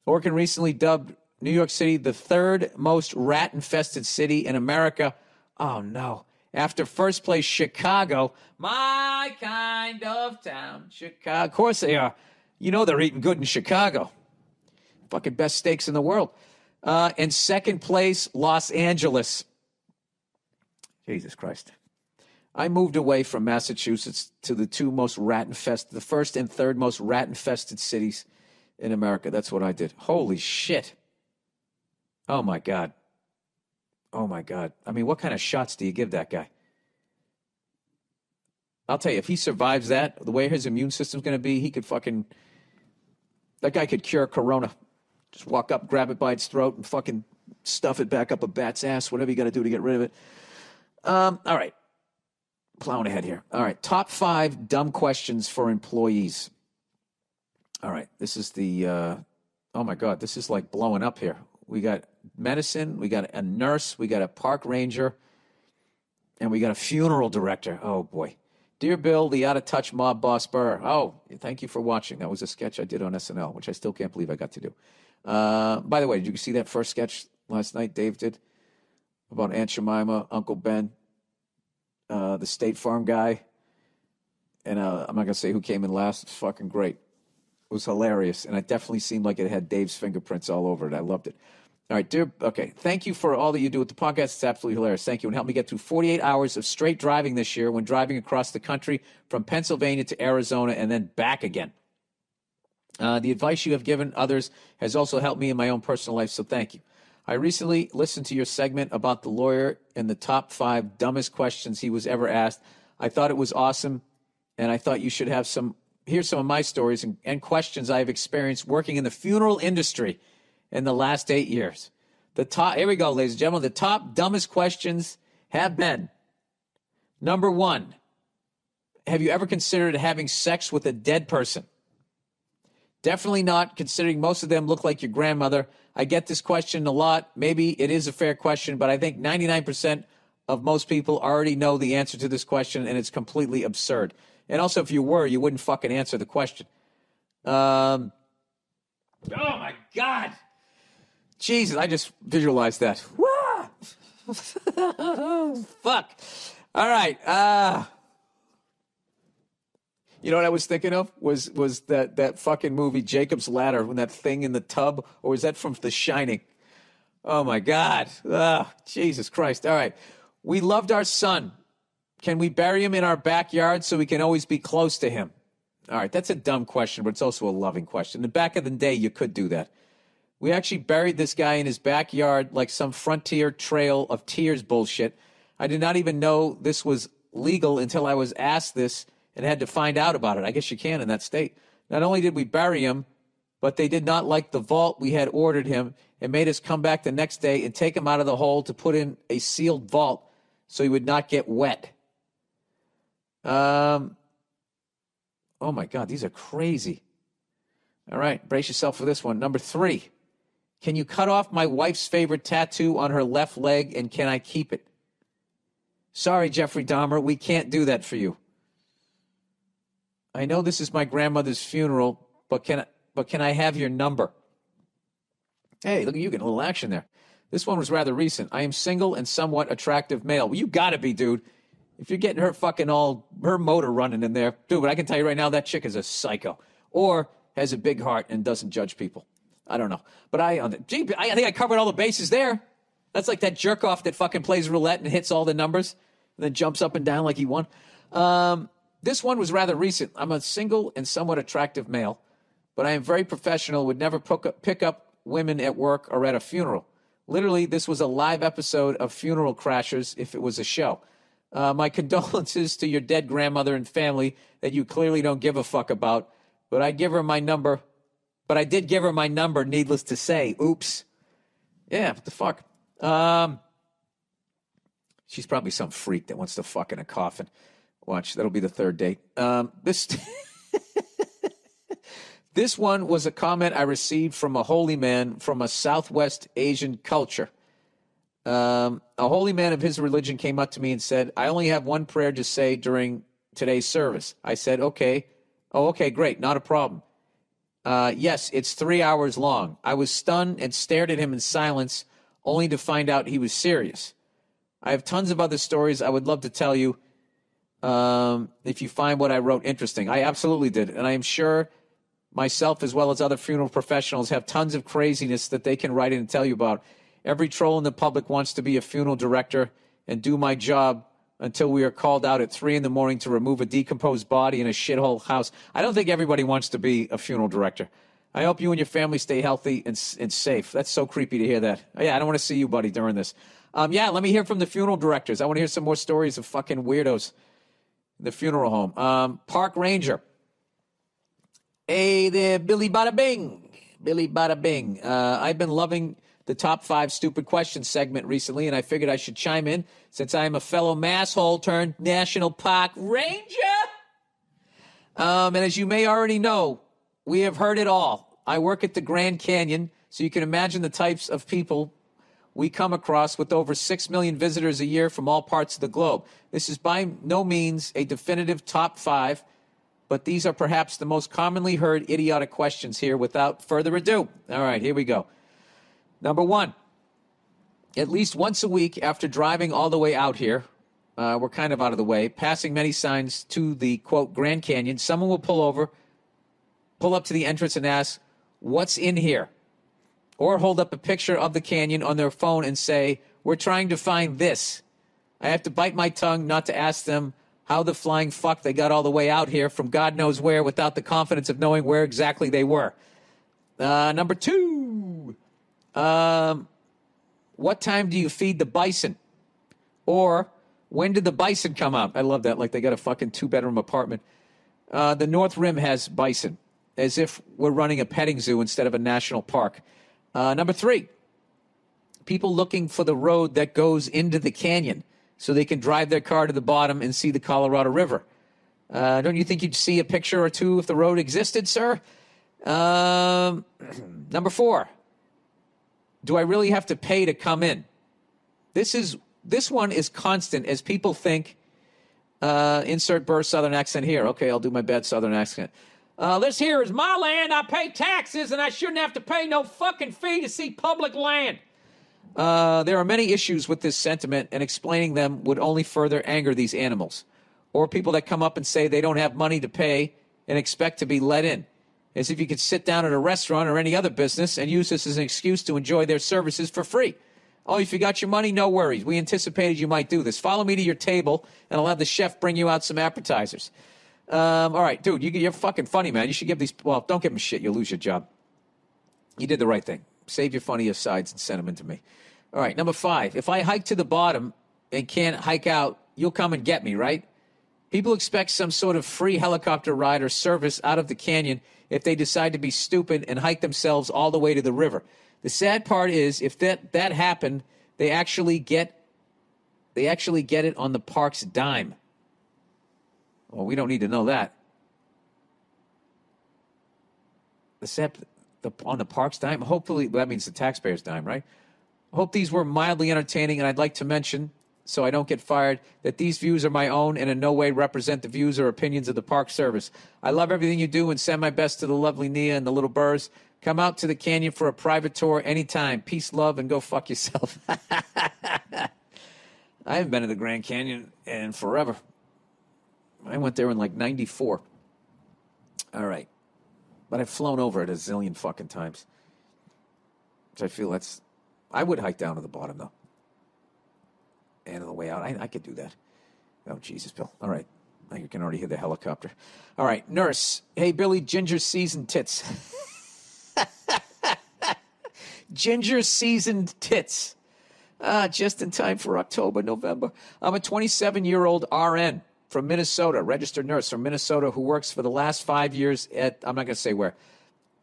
Speaker 1: Orkin recently dubbed New York City the third most rat infested city in America. Oh, no. After first place, Chicago, my kind of town. Chicago. Of course they are. You know they're eating good in Chicago. Fucking best steaks in the world. Uh, and second place, Los Angeles. Jesus Christ. I moved away from Massachusetts to the two most rat infested, the first and third most rat infested cities in America. That's what I did. Holy shit. Oh my God. Oh my God. I mean, what kind of shots do you give that guy? I'll tell you, if he survives that, the way his immune system's going to be, he could fucking. That guy could cure corona. Just walk up, grab it by its throat, and fucking stuff it back up a bat's ass, whatever you got to do to get rid of it. Um, all right. Plowing ahead here. All right. Top five dumb questions for employees. All right. This is the. Uh, oh my God. This is like blowing up here. We got medicine, we got a nurse, we got a park ranger, and we got a funeral director. Oh boy. Dear Bill, the out of touch mob boss Burr. Oh, thank you for watching. That was a sketch I did on SNL, which I still can't believe I got to do. Uh, by the way, did you see that first sketch last night Dave did? about Aunt Jemima, Uncle Ben, uh, the State Farm guy, and uh, I'm not gonna say who came in last. It's fucking great. It was hilarious, and it definitely seemed like it had Dave's fingerprints all over it. I loved it. All right, dear. Okay, thank you for all that you do with the podcast. It's absolutely hilarious. Thank you, and help me get through 48 hours of straight driving this year when driving across the country from Pennsylvania to Arizona and then back again. Uh, the advice you have given others has also helped me in my own personal life, so thank you. I recently listened to your segment about the lawyer and the top five dumbest questions he was ever asked. I thought it was awesome, and I thought you should have some. Here's some of my stories and, and questions I've experienced working in the funeral industry in the last eight years. The top. Here we go, ladies and gentlemen. The top dumbest questions have been: Number one, have you ever considered having sex with a dead person? Definitely not, considering most of them look like your grandmother. I get this question a lot. Maybe it is a fair question, but I think 99% of most people already know the answer to this question, and it's completely absurd. And also, if you were, you wouldn't fucking answer the question. Um, oh my God. Jesus, I just visualized that. Fuck. All right. Uh, you know what I was thinking of was was that that fucking movie Jacob's Ladder when that thing in the tub, or was that from The Shining? Oh my God! Ah, Jesus Christ! All right, we loved our son. Can we bury him in our backyard so we can always be close to him? All right, that's a dumb question, but it's also a loving question. In the back of the day, you could do that. We actually buried this guy in his backyard like some frontier trail of tears bullshit. I did not even know this was legal until I was asked this and had to find out about it. I guess you can in that state. Not only did we bury him, but they did not like the vault we had ordered him and made us come back the next day and take him out of the hole to put in a sealed vault so he would not get wet. Um, oh my God, these are crazy. All right, brace yourself for this one. Number three, can you cut off my wife's favorite tattoo on her left leg and can I keep it? Sorry, Jeffrey Dahmer, we can't do that for you. I know this is my grandmother's funeral, but can I, but can I have your number? Hey, look at you getting a little action there. This one was rather recent. I am single and somewhat attractive male. Well, you gotta be, dude. If you're getting her fucking all her motor running in there, dude. But I can tell you right now, that chick is a psycho, or has a big heart and doesn't judge people. I don't know, but I, gee, I think I covered all the bases there. That's like that jerk off that fucking plays roulette and hits all the numbers, and then jumps up and down like he won. Um, this one was rather recent. I'm a single and somewhat attractive male, but I am very professional, would never pick up women at work or at a funeral. Literally, this was a live episode of Funeral Crashers if it was a show. Uh, my condolences to your dead grandmother and family that you clearly don't give a fuck about, but I give her my number. But I did give her my number, needless to say. Oops. Yeah, what the fuck? Um, she's probably some freak that wants to fuck in a coffin. Watch, that'll be the third date. Um, this this one was a comment I received from a holy man from a Southwest Asian culture. Um, a holy man of his religion came up to me and said, "I only have one prayer to say during today's service." I said, "Okay, oh, okay, great, not a problem." Uh, yes, it's three hours long. I was stunned and stared at him in silence, only to find out he was serious. I have tons of other stories I would love to tell you um, if you find what I wrote interesting. I absolutely did. And I am sure myself, as well as other funeral professionals, have tons of craziness that they can write in and tell you about. Every troll in the public wants to be a funeral director and do my job until we are called out at three in the morning to remove a decomposed body in a shithole house. I don't think everybody wants to be a funeral director. I hope you and your family stay healthy and, and safe. That's so creepy to hear that. Oh, yeah, I don't want to see you, buddy, during this. Um, yeah, let me hear from the funeral directors. I want to hear some more stories of fucking weirdos in the funeral home. Um, Park Ranger. Hey there, Billy Bada Bing. Billy Bada Bing. Uh, I've been loving the top five stupid questions segment recently, and I figured I should chime in since I am a fellow masshole turned National Park Ranger. Um, and as you may already know, we have heard it all. I work at the Grand Canyon, so you can imagine the types of people we come across with over 6 million visitors a year from all parts of the globe. This is by no means a definitive top five, but these are perhaps the most commonly heard idiotic questions here without further ado. All right, here we go. Number one at least once a week after driving all the way out here, uh, we're kind of out of the way, passing many signs to the quote Grand Canyon, someone will pull over, pull up to the entrance and ask, What's in here? Or hold up a picture of the canyon on their phone and say, We're trying to find this. I have to bite my tongue not to ask them how the flying fuck they got all the way out here from God knows where without the confidence of knowing where exactly they were. Uh, number two, um, what time do you feed the bison? Or when did the bison come out? I love that. Like they got a fucking two bedroom apartment. Uh, the North Rim has bison, as if we're running a petting zoo instead of a national park. Uh, number three, people looking for the road that goes into the canyon so they can drive their car to the bottom and see the Colorado River. Uh, don't you think you'd see a picture or two if the road existed, sir? Um, number four, do I really have to pay to come in? This is this one is constant as people think. Uh, insert burr southern accent here. Okay, I'll do my bad southern accent. Uh, this here is my land. I pay taxes, and I shouldn't have to pay no fucking fee to see public land. Uh, there are many issues with this sentiment, and explaining them would only further anger these animals. Or people that come up and say they don't have money to pay and expect to be let in, as if you could sit down at a restaurant or any other business and use this as an excuse to enjoy their services for free. Oh, if you got your money, no worries. We anticipated you might do this. Follow me to your table, and I'll have the chef bring you out some appetizers. Um, all right, dude, you, you're fucking funny, man. You should give these. Well, don't give them shit. You'll lose your job. You did the right thing. Save your funny asides and send them in to me. All right, number five. If I hike to the bottom and can't hike out, you'll come and get me, right? People expect some sort of free helicopter ride or service out of the canyon if they decide to be stupid and hike themselves all the way to the river. The sad part is if that, that happened, they actually get they actually get it on the park's dime. Well, we don't need to know that. Except the, on the park's dime. Hopefully, that means the taxpayer's dime, right? Hope these were mildly entertaining, and I'd like to mention, so I don't get fired, that these views are my own and in no way represent the views or opinions of the Park Service. I love everything you do and send my best to the lovely Nia and the little Burrs. Come out to the canyon for a private tour anytime. Peace, love, and go fuck yourself. I haven't been to the Grand Canyon in forever. I went there in like 94. All right. But I've flown over it a zillion fucking times. So I feel that's. I would hike down to the bottom, though. On the way out, I, I could do that. Oh, Jesus, Bill. All right. You can already hear the helicopter. All right. Nurse. Hey, Billy, ginger seasoned tits. ginger seasoned tits. Ah, just in time for October, November. I'm a 27 year old RN from Minnesota, registered nurse from Minnesota, who works for the last five years at, I'm not going to say where,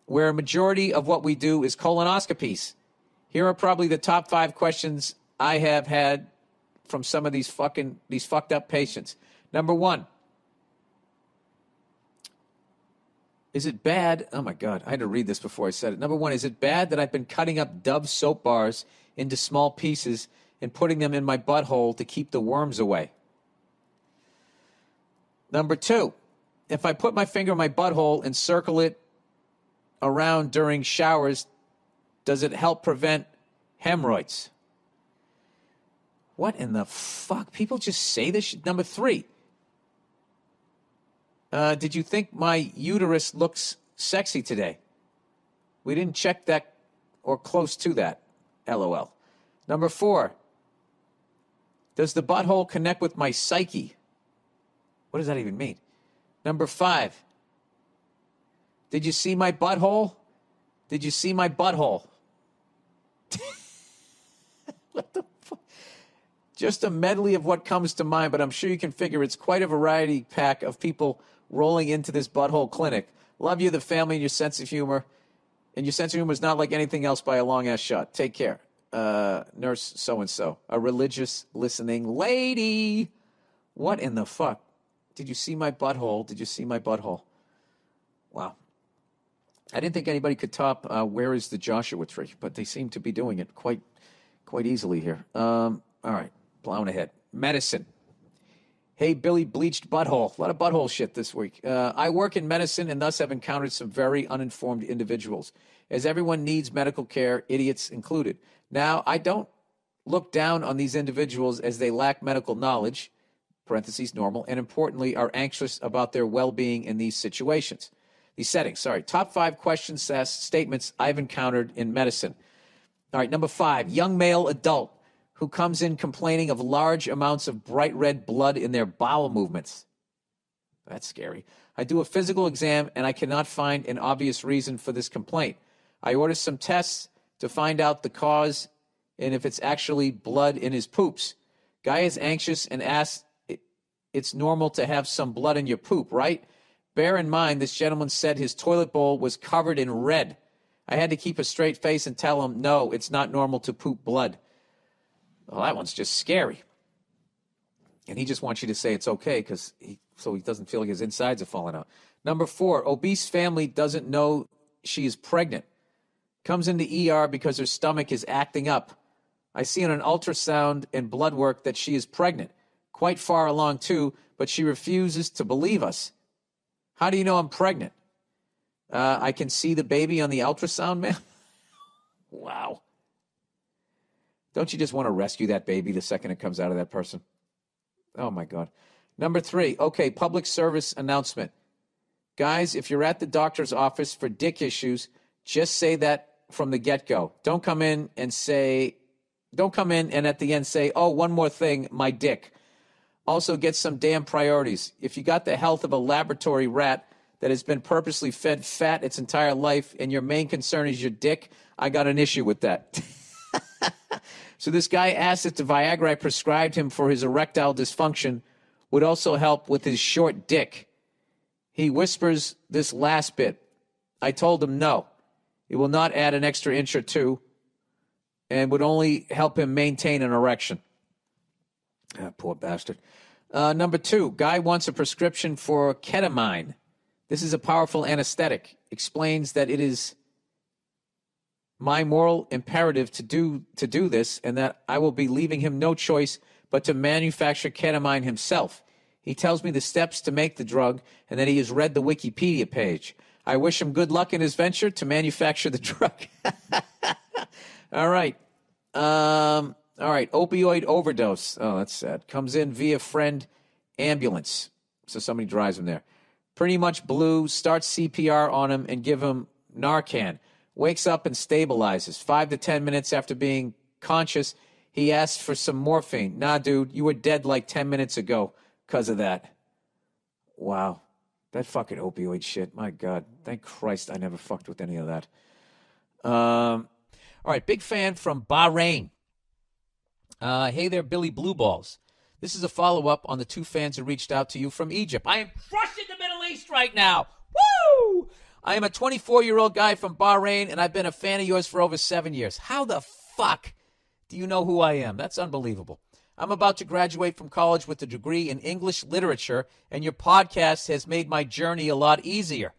Speaker 1: where a majority of what we do is colonoscopies. Here are probably the top five questions I have had from some of these fucking, these fucked up patients. Number one, Is it bad? Oh my God, I had to read this before I said it. Number one, is it bad that I've been cutting up Dove soap bars into small pieces and putting them in my butthole to keep the worms away? Number two, if I put my finger in my butthole and circle it around during showers, does it help prevent hemorrhoids? What in the fuck? People just say this. Number three, uh, did you think my uterus looks sexy today? We didn't check that or close to that. LOL. Number four, does the butthole connect with my psyche? What does that even mean? Number five, did you see my butthole? Did you see my butthole? what the? Just a medley of what comes to mind, but I'm sure you can figure it's quite a variety pack of people rolling into this butthole clinic. Love you, the family, and your sense of humor. And your sense of humor is not like anything else by a long ass shot. Take care. Uh, nurse so and so, a religious listening lady. What in the fuck? Did you see my butthole? Did you see my butthole? Wow. I didn't think anybody could top uh, "Where is the Joshua Tree," but they seem to be doing it quite, quite easily here. Um, all right, plowing ahead. Medicine. Hey, Billy, bleached butthole. A lot of butthole shit this week. Uh, I work in medicine and thus have encountered some very uninformed individuals. As everyone needs medical care, idiots included. Now, I don't look down on these individuals as they lack medical knowledge, parentheses normal, and importantly, are anxious about their well being in these situations. These settings, sorry. Top five questions, statements I've encountered in medicine. All right, number five, young male adult who comes in complaining of large amounts of bright red blood in their bowel movements. That's scary. I do a physical exam and I cannot find an obvious reason for this complaint. I order some tests to find out the cause and if it's actually blood in his poops. Guy is anxious and asks, It's normal to have some blood in your poop, right? Bear in mind, this gentleman said his toilet bowl was covered in red. I had to keep a straight face and tell him, No, it's not normal to poop blood. Well, that one's just scary. And he just wants you to say it's okay because he, so he doesn't feel like his insides are falling out. Number four, obese family doesn't know she is pregnant. Comes into ER because her stomach is acting up. I see on an ultrasound and blood work that she is pregnant, quite far along too, but she refuses to believe us. How do you know I'm pregnant? Uh, I can see the baby on the ultrasound, man. wow. Don't you just want to rescue that baby the second it comes out of that person? Oh my God. Number three, okay, public service announcement. Guys, if you're at the doctor's office for dick issues, just say that from the get go. Don't come in and say, don't come in and at the end say, oh, one more thing, my dick. Also, get some damn priorities. If you got the health of a laboratory rat that has been purposely fed fat its entire life and your main concern is your dick, I got an issue with that. so, this guy asked if the Viagra I prescribed him for his erectile dysfunction would also help with his short dick. He whispers this last bit. I told him no. It will not add an extra inch or two and would only help him maintain an erection. Ah, poor bastard. Uh, number two, guy wants a prescription for ketamine. This is a powerful anesthetic. Explains that it is my moral imperative to do to do this, and that I will be leaving him no choice but to manufacture ketamine himself. He tells me the steps to make the drug, and that he has read the Wikipedia page. I wish him good luck in his venture to manufacture the drug. all right. Um, all right. Opioid overdose. Oh, that's sad. Comes in via friend ambulance. So somebody drives him there. Pretty much blue, starts CPR on him and give him Narcan. Wakes up and stabilizes. Five to 10 minutes after being conscious, he asks for some morphine. Nah, dude, you were dead like 10 minutes ago because of that. Wow. That fucking opioid shit. My God. Thank Christ I never fucked with any of that. Um, all right. Big fan from Bahrain. Uh, hey there, Billy Blue Balls. This is a follow up on the two fans who reached out to you from Egypt. I am crushing the Middle East right now. Woo! I am a 24 year old guy from Bahrain, and I've been a fan of yours for over seven years. How the fuck do you know who I am? That's unbelievable. I'm about to graduate from college with a degree in English literature, and your podcast has made my journey a lot easier.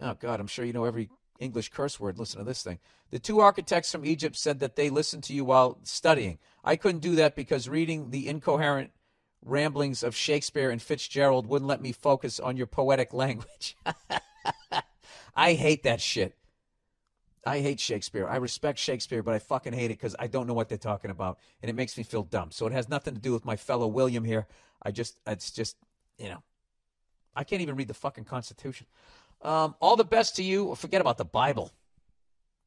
Speaker 1: Oh, God, I'm sure you know every English curse word. Listen to this thing. The two architects from Egypt said that they listened to you while studying. I couldn't do that because reading the incoherent ramblings of Shakespeare and Fitzgerald wouldn't let me focus on your poetic language. I hate that shit. I hate Shakespeare. I respect Shakespeare, but I fucking hate it because I don't know what they're talking about, and it makes me feel dumb. So it has nothing to do with my fellow William here. I just, it's just, you know, I can't even read the fucking Constitution. Um, all the best to you. Forget about the Bible.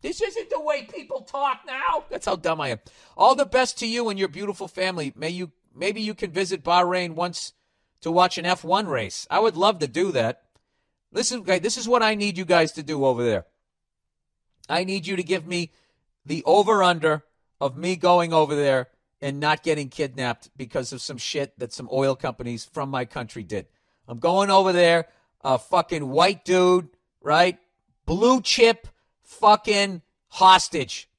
Speaker 1: This isn't the way people talk now. That's how dumb I am. All the best to you and your beautiful family. May you, maybe you can visit Bahrain once to watch an F1 race. I would love to do that. Listen, guys, this is what I need you guys to do over there. I need you to give me the over under of me going over there and not getting kidnapped because of some shit that some oil companies from my country did. I'm going over there, a fucking white dude, right? Blue chip fucking hostage.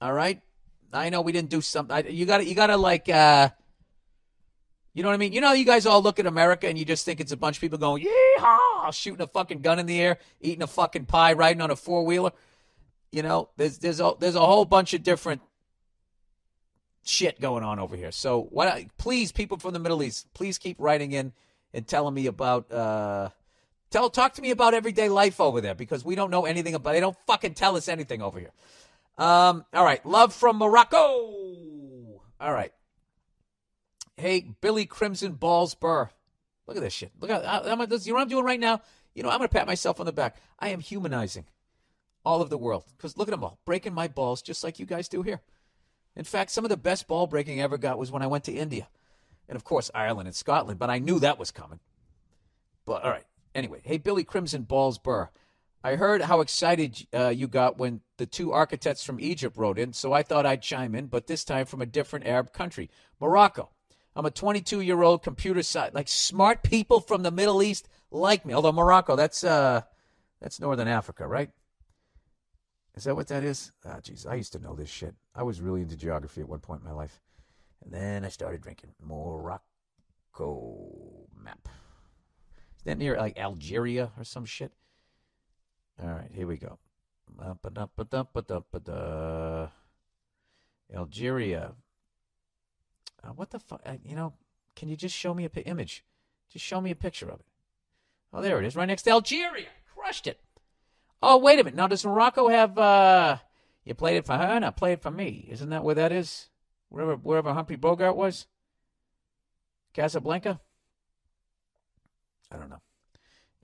Speaker 1: All right? I know we didn't do something. You got to you got to like uh you know what I mean? You know, you guys all look at America and you just think it's a bunch of people going, yeehaw, shooting a fucking gun in the air, eating a fucking pie, riding on a four wheeler. You know, there's there's a there's a whole bunch of different shit going on over here. So what? Please, people from the Middle East, please keep writing in and telling me about. uh Tell talk to me about everyday life over there because we don't know anything about. They don't fucking tell us anything over here. Um, all right. Love from Morocco. All right. Hey, Billy Crimson Balls Burr. Look at this shit. Look at how, how much- you know what I'm doing right now? You know, I'm going to pat myself on the back. I am humanizing all of the world because look at them all breaking my balls just like you guys do here. In fact, some of the best ball breaking I ever got was when I went to India. And of course, Ireland and Scotland, but I knew that was coming. But all right. Anyway, hey, Billy Crimson Balls Burr. I heard how excited uh, you got when the two architects from Egypt wrote in, so I thought I'd chime in, but this time from a different Arab country, Morocco. I'm a 22 year old computer science, like smart people from the Middle East like me. Although Morocco, that's uh, that's Northern Africa, right? Is that what that is? Ah, jeez, I used to know this shit. I was really into geography at one point in my life, and then I started drinking Morocco map. Is that near like Algeria or some shit? All right, here we go. Algeria. Uh, what the fuck? Uh, you know, can you just show me a image? Just show me a picture of it. Oh, there it is, right next to Algeria. Crushed it. Oh, wait a minute. Now, does Morocco have? uh You played it for her, and I played it for me. Isn't that where that is? Wherever, wherever Humphrey Bogart was. Casablanca. I don't know.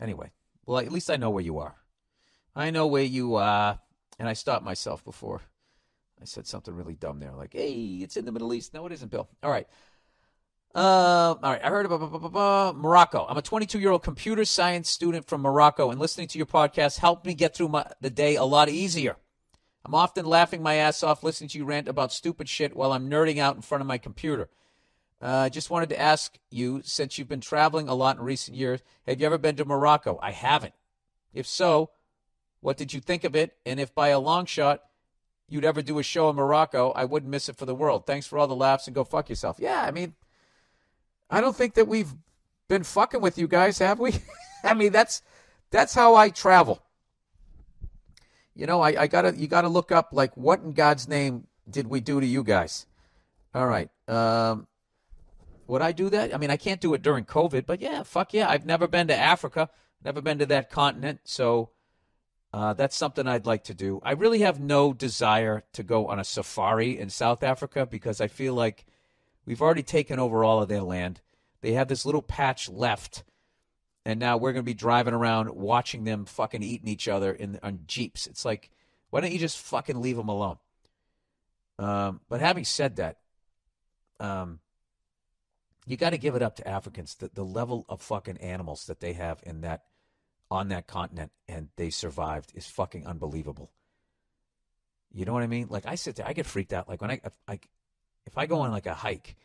Speaker 1: Anyway, well, at least I know where you are. I know where you are, and I stopped myself before I said something really dumb there, like, "Hey, it's in the Middle East." No, it isn't, Bill. All right. Uh, all right. I heard about blah, blah, blah. Morocco. I'm a 22 year old computer science student from Morocco, and listening to your podcast helped me get through my, the day a lot easier. I'm often laughing my ass off listening to you rant about stupid shit while I'm nerding out in front of my computer. I uh, just wanted to ask you, since you've been traveling a lot in recent years, have you ever been to Morocco? I haven't. If so, what did you think of it? And if by a long shot you'd ever do a show in Morocco, I wouldn't miss it for the world. Thanks for all the laughs and go fuck yourself. Yeah, I mean, I don't think that we've been fucking with you guys, have we? I mean, that's that's how I travel. You know, I, I gotta you gotta look up like what in God's name did we do to you guys? All right. Um, would I do that? I mean, I can't do it during COVID, but yeah, fuck yeah. I've never been to Africa, never been to that continent, so uh, that's something I'd like to do. I really have no desire to go on a safari in South Africa because I feel like we've already taken over all of their land. They have this little patch left, and now we're going to be driving around watching them fucking eating each other in on jeeps. It's like, why don't you just fucking leave them alone? Um, but having said that, um, you got to give it up to Africans. The, the level of fucking animals that they have in that on that continent and they survived is fucking unbelievable. You know what I mean? Like I sit there, I get freaked out. Like when I, I, if I go on like a hike,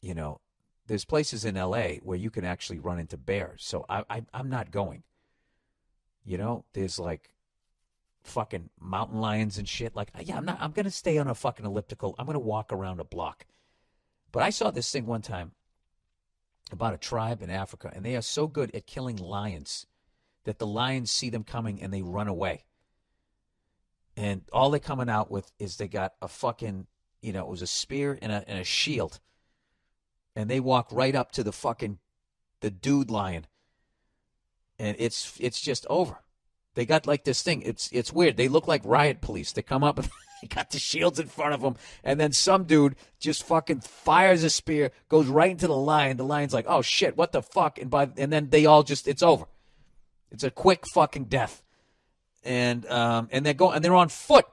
Speaker 1: you know, there's places in L.A. where you can actually run into bears. So I, I I'm not going. You know, there's like fucking mountain lions and shit. Like yeah, I'm not. I'm gonna stay on a fucking elliptical. I'm gonna walk around a block. But I saw this thing one time about a tribe in Africa, and they are so good at killing lions that the lions see them coming and they run away. And all they're coming out with is they got a fucking, you know, it was a spear and a, and a shield. And they walk right up to the fucking, the dude lion. And it's, it's just over. They got like this thing. It's, it's weird. They look like riot police. They come up they got the shields in front of him, And then some dude just fucking fires a spear, goes right into the lion. The lion's like, oh shit, what the fuck? And by, and then they all just, it's over. It's a quick fucking death. And, um, and they're going, and they're on foot,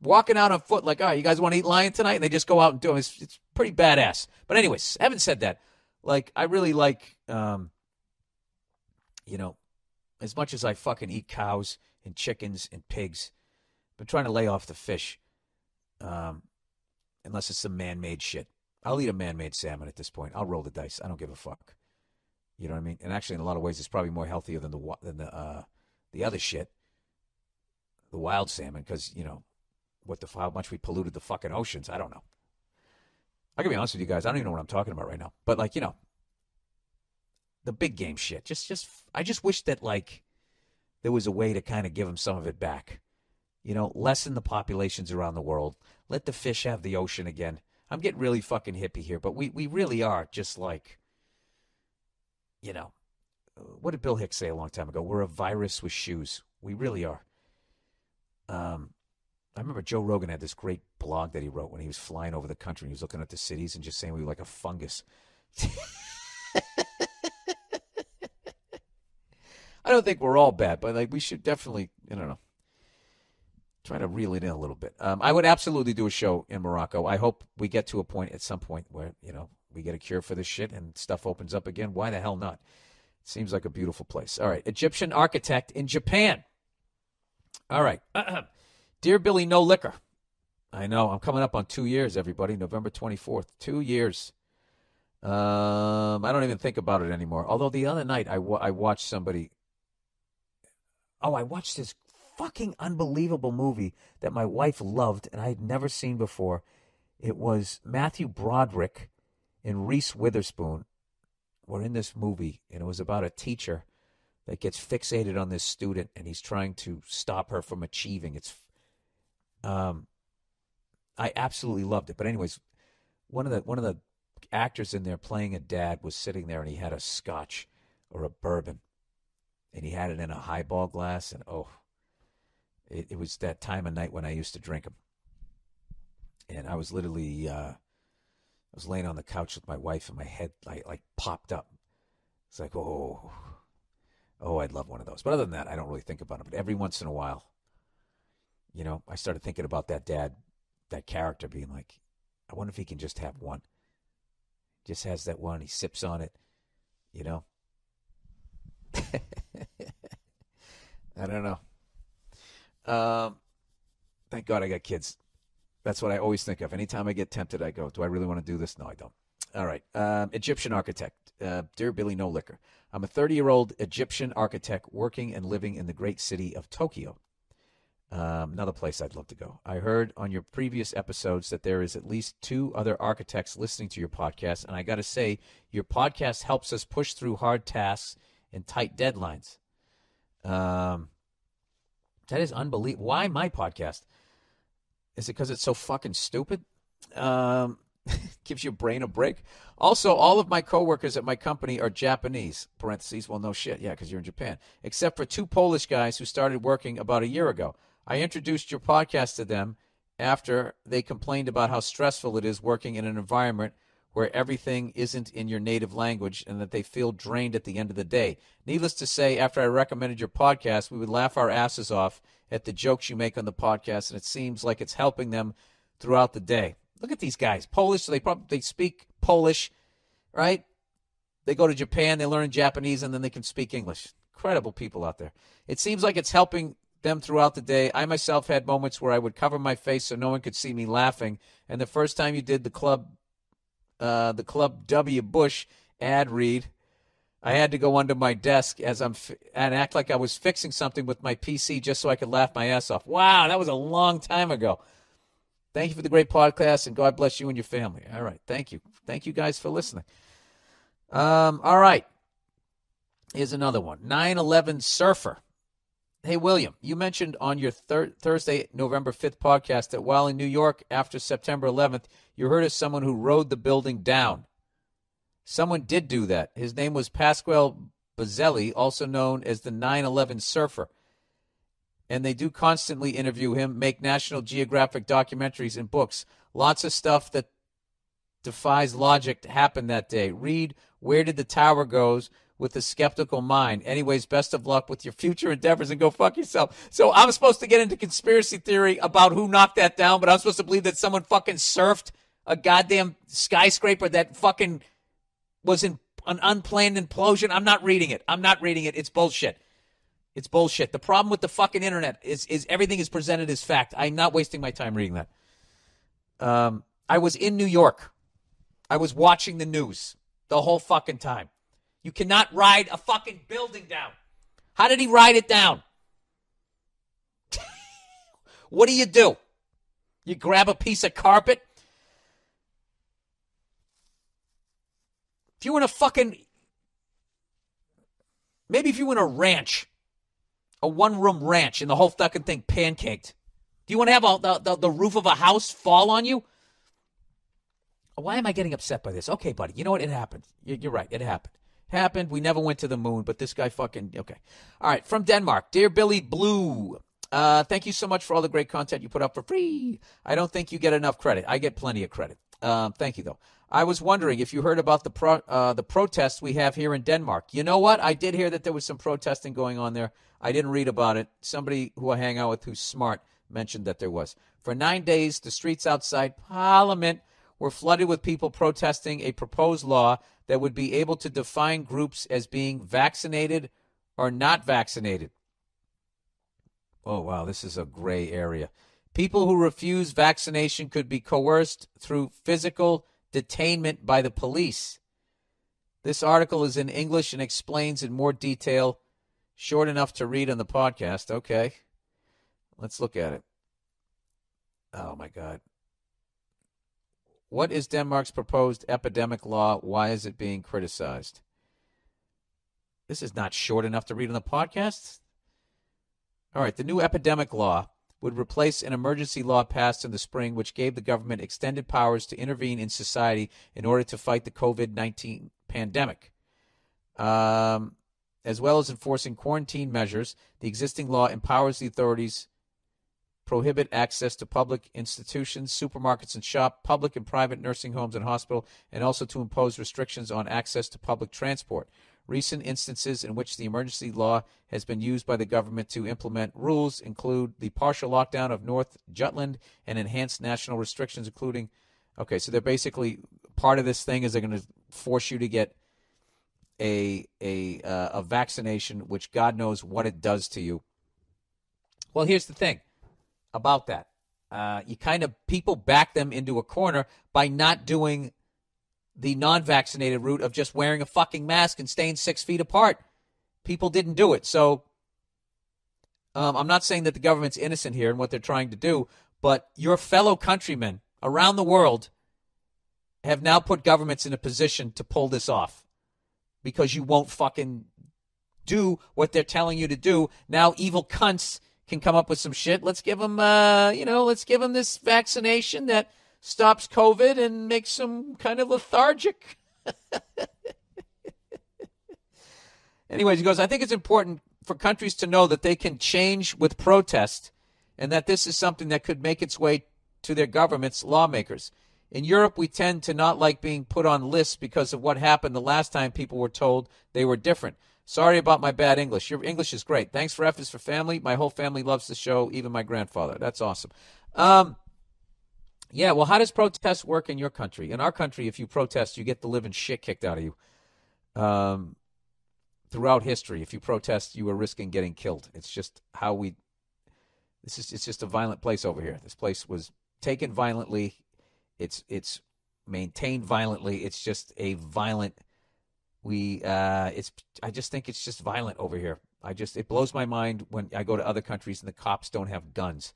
Speaker 1: walking out on foot, like, all right, you guys want to eat lion tonight? And they just go out and do it. It's, it's pretty badass. But anyways, having said that, like, I really like, um, you know, as much as I fucking eat cows and chickens and pigs, been trying to lay off the fish. Um, unless it's some man-made shit. I'll eat a man-made salmon at this point. I'll roll the dice. I don't give a fuck. You know what I mean? And actually, in a lot of ways, it's probably more healthier than the than the uh, the other shit, the wild salmon, because you know what the how much we polluted the fucking oceans. I don't know. I can be honest with you guys. I don't even know what I'm talking about right now. But like you know, the big game shit. Just just I just wish that like there was a way to kind of give them some of it back. You know, lessen the populations around the world. Let the fish have the ocean again. I'm getting really fucking hippie here, but we, we really are just like, you know, what did Bill Hicks say a long time ago? We're a virus with shoes. We really are. Um, I remember Joe Rogan had this great blog that he wrote when he was flying over the country. and He was looking at the cities and just saying we were like a fungus. I don't think we're all bad, but like we should definitely, I don't know, try to reel it in a little bit. Um, I would absolutely do a show in Morocco. I hope we get to a point at some point where you know we get a cure for this shit and stuff opens up again. Why the hell not? Seems like a beautiful place. All right, Egyptian architect in Japan. All right, dear Billy, no liquor. I know I'm coming up on two years, everybody. November 24th, two years. Um, I don't even think about it anymore. Although the other night I, I watched somebody Oh, I watched this fucking unbelievable movie that my wife loved and I had never seen before. It was Matthew Broderick and Reese Witherspoon were in this movie, and it was about a teacher that gets fixated on this student and he's trying to stop her from achieving. It's um I absolutely loved it. But anyways, one of the one of the actors in there playing a dad was sitting there and he had a scotch or a bourbon and he had it in a highball glass, and oh, it, it was that time of night when I used to drink them. And I was literally, uh, I was laying on the couch with my wife, and my head like like popped up. It's like, oh, oh, I'd love one of those. But other than that, I don't really think about it. But every once in a while, you know, I started thinking about that dad, that character being like, I wonder if he can just have one. Just has that one. He sips on it, you know. I don't know. Um, thank God I got kids. That's what I always think of. Anytime I get tempted, I go, Do I really want to do this? No, I don't. All right. Um, Egyptian architect. Uh, Dear Billy No Liquor. I'm a 30 year old Egyptian architect working and living in the great city of Tokyo. Um, another place I'd love to go. I heard on your previous episodes that there is at least two other architects listening to your podcast, and I got to say, your podcast helps us push through hard tasks and tight deadlines. Um, that is unbelievable. Why my podcast? Is it because it's so fucking stupid? Um, gives your brain a break. Also, all of my coworkers at my company are Japanese. Parentheses. Well, no shit. Yeah, because you're in Japan. Except for two Polish guys who started working about a year ago. I introduced your podcast to them after they complained about how stressful it is working in an environment where everything isn't in your native language and that they feel drained at the end of the day. Needless to say, after I recommended your podcast, we would laugh our asses off at the jokes you make on the podcast, and it seems like it's helping them throughout the day. Look at these guys. Polish, so they probably they speak Polish, right? They go to Japan, they learn Japanese, and then they can speak English. Incredible people out there. It seems like it's helping them throughout the day. I myself had moments where I would cover my face so no one could see me laughing. And the first time you did the club uh, the Club W. Bush ad read. I had to go under my desk as I'm fi- and act like I was fixing something with my PC just so I could laugh my ass off. Wow, that was a long time ago. Thank you for the great podcast and God bless you and your family. All right, thank you, thank you guys for listening. Um, all right, here's another one. 9/11 surfer. Hey William, you mentioned on your thir- Thursday, November 5th podcast that while in New York after September 11th, you heard of someone who rode the building down. Someone did do that. His name was Pasquale Buzzelli, also known as the 9 11 surfer. And they do constantly interview him, make National Geographic documentaries and books. Lots of stuff that defies logic happened that day. Read Where Did the Tower Goes with a skeptical mind. Anyways, best of luck with your future endeavors and go fuck yourself. So I'm supposed to get into conspiracy theory about who knocked that down, but I'm supposed to believe that someone fucking surfed a goddamn skyscraper that fucking was in an unplanned implosion. I'm not reading it. I'm not reading it. It's bullshit. It's bullshit. The problem with the fucking internet is is everything is presented as fact. I'm not wasting my time reading that. Um, I was in New York. I was watching the news the whole fucking time. You cannot ride a fucking building down. How did he ride it down? what do you do? You grab a piece of carpet If you in a fucking. Maybe if you in a ranch, a one room ranch, and the whole fucking thing pancaked. Do you want to have a, the, the, the roof of a house fall on you? Why am I getting upset by this? Okay, buddy. You know what? It happened. You're right. It happened. Happened. We never went to the moon, but this guy fucking. Okay. All right. From Denmark. Dear Billy Blue. Uh, thank you so much for all the great content you put up for free. I don't think you get enough credit. I get plenty of credit. Um, thank you, though. I was wondering if you heard about the pro, uh, the protests we have here in Denmark. You know what? I did hear that there was some protesting going on there. I didn't read about it. Somebody who I hang out with who's smart mentioned that there was. For nine days, the streets outside Parliament were flooded with people protesting a proposed law that would be able to define groups as being vaccinated or not vaccinated. Oh, wow, this is a gray area. People who refuse vaccination could be coerced through physical detainment by the police. This article is in English and explains in more detail, short enough to read on the podcast. Okay. Let's look at it. Oh, my God. What is Denmark's proposed epidemic law? Why is it being criticized? This is not short enough to read on the podcast. All right, the new epidemic law would replace an emergency law passed in the spring, which gave the government extended powers to intervene in society in order to fight the COVID 19 pandemic. Um, as well as enforcing quarantine measures, the existing law empowers the authorities prohibit access to public institutions, supermarkets and shop, public and private nursing homes and hospital, and also to impose restrictions on access to public transport. Recent instances in which the emergency law has been used by the government to implement rules include the partial lockdown of North Jutland and enhanced national restrictions, including. Okay, so they're basically part of this thing is they're going to force you to get a a uh, a vaccination, which God knows what it does to you. Well, here's the thing about that. Uh, you kind of people back them into a corner by not doing the non vaccinated route of just wearing a fucking mask and staying six feet apart. People didn't do it. So um, I'm not saying that the government's innocent here in what they're trying to do, but your fellow countrymen around the world have now put governments in a position to pull this off because you won't fucking do what they're telling you to do. Now, evil cunts can come up with some shit. Let's give them, uh, you know, let's give them this vaccination that stops COVID and makes them kind of lethargic. Anyways, he goes, I think it's important for countries to know that they can change with protest and that this is something that could make its way to their governments, lawmakers. In Europe, we tend to not like being put on lists because of what happened the last time people were told they were different. Sorry about my bad English. Your English is great. Thanks for F is for family. My whole family loves the show, even my grandfather. That's awesome. Um, yeah, well, how does protest work in your country? In our country, if you protest, you get the living shit kicked out of you. Um, throughout history, if you protest, you are risking getting killed. It's just how we. This is it's just a violent place over here. This place was taken violently. It's it's maintained violently. It's just a violent. We uh, it's I just think it's just violent over here. I just it blows my mind when I go to other countries and the cops don't have guns.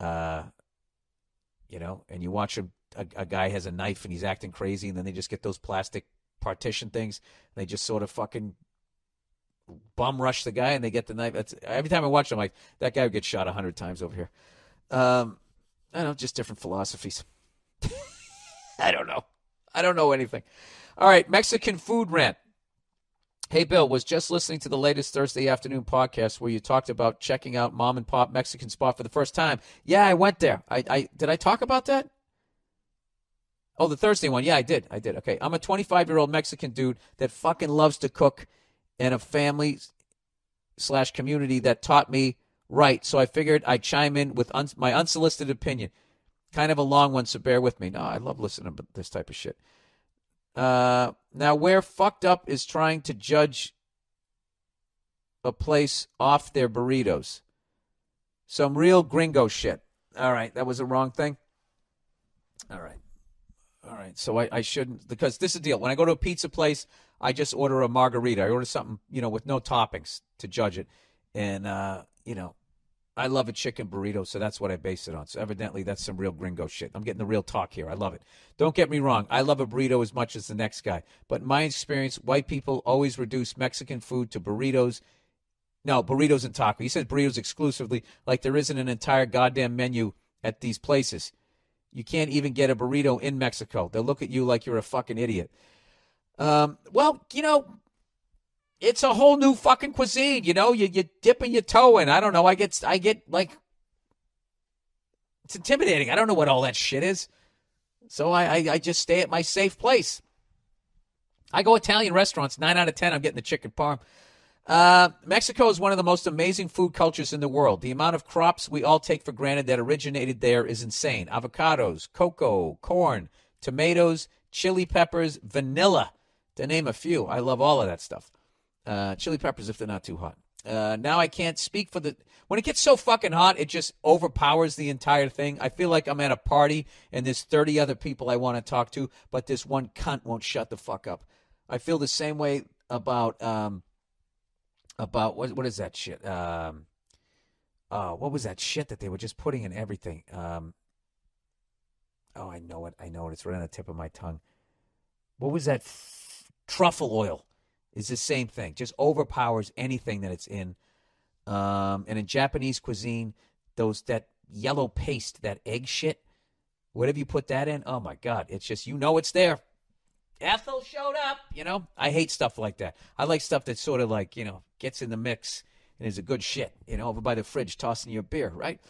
Speaker 1: Uh, you know, and you watch a, a, a, guy has a knife and he's acting crazy, and then they just get those plastic partition things. they just sort of fucking bum rush the guy, and they get the knife. That's, every time I watch, I'm like, that guy would get shot a hundred times over here. Um, I don't know, just different philosophies. I don't know. I don't know anything. All right, Mexican food rant. Hey, Bill, was just listening to the latest Thursday afternoon podcast where you talked about checking out mom and pop Mexican spot for the first time. Yeah, I went there. I, I did I talk about that? Oh, the Thursday one. Yeah, I did. I did. Okay. I'm a 25 year old Mexican dude that fucking loves to cook and a family slash community that taught me right. So I figured I'd chime in with un- my unsolicited opinion. Kind of a long one, so bear with me. No, I love listening to this type of shit. Uh, now, where fucked up is trying to judge a place off their burritos. Some real gringo shit. All right, that was the wrong thing. All right. All right. So I, I shouldn't because this is the deal. When I go to a pizza place, I just order a margarita. I order something, you know, with no toppings to judge it. And uh, you know, I love a chicken burrito, so that's what I base it on. So evidently, that's some real gringo shit. I'm getting the real talk here. I love it. Don't get me wrong. I love a burrito as much as the next guy. But in my experience, white people always reduce Mexican food to burritos. No, burritos and tacos. He said burritos exclusively, like there isn't an entire goddamn menu at these places. You can't even get a burrito in Mexico. They'll look at you like you're a fucking idiot. Um, well, you know, it's a whole new fucking cuisine. You know, you you dipping your toe in. I don't know. I get I get like it's intimidating. I don't know what all that shit is. So I I, I just stay at my safe place. I go Italian restaurants. Nine out of ten, I'm getting the chicken parm. Uh, Mexico is one of the most amazing food cultures in the world. The amount of crops we all take for granted that originated there is insane. Avocados, cocoa, corn, tomatoes, chili peppers, vanilla, to name a few. I love all of that stuff. Uh, chili peppers if they're not too hot. Uh, now I can't speak for the. When it gets so fucking hot, it just overpowers the entire thing. I feel like I'm at a party and there's 30 other people I want to talk to, but this one cunt won't shut the fuck up. I feel the same way about um, about what what is that shit? Um, uh, what was that shit that they were just putting in everything? Um, oh, I know it. I know it. It's right on the tip of my tongue. What was that? F- truffle oil is the same thing. Just overpowers anything that it's in. Um, and in Japanese cuisine, those that yellow paste, that egg shit, whatever you put that in, oh my god, it's just you know it's there. Ethel showed up. You know, I hate stuff like that. I like stuff that sort of like you know gets in the mix and is a good shit. You know, over by the fridge, tossing your beer, right?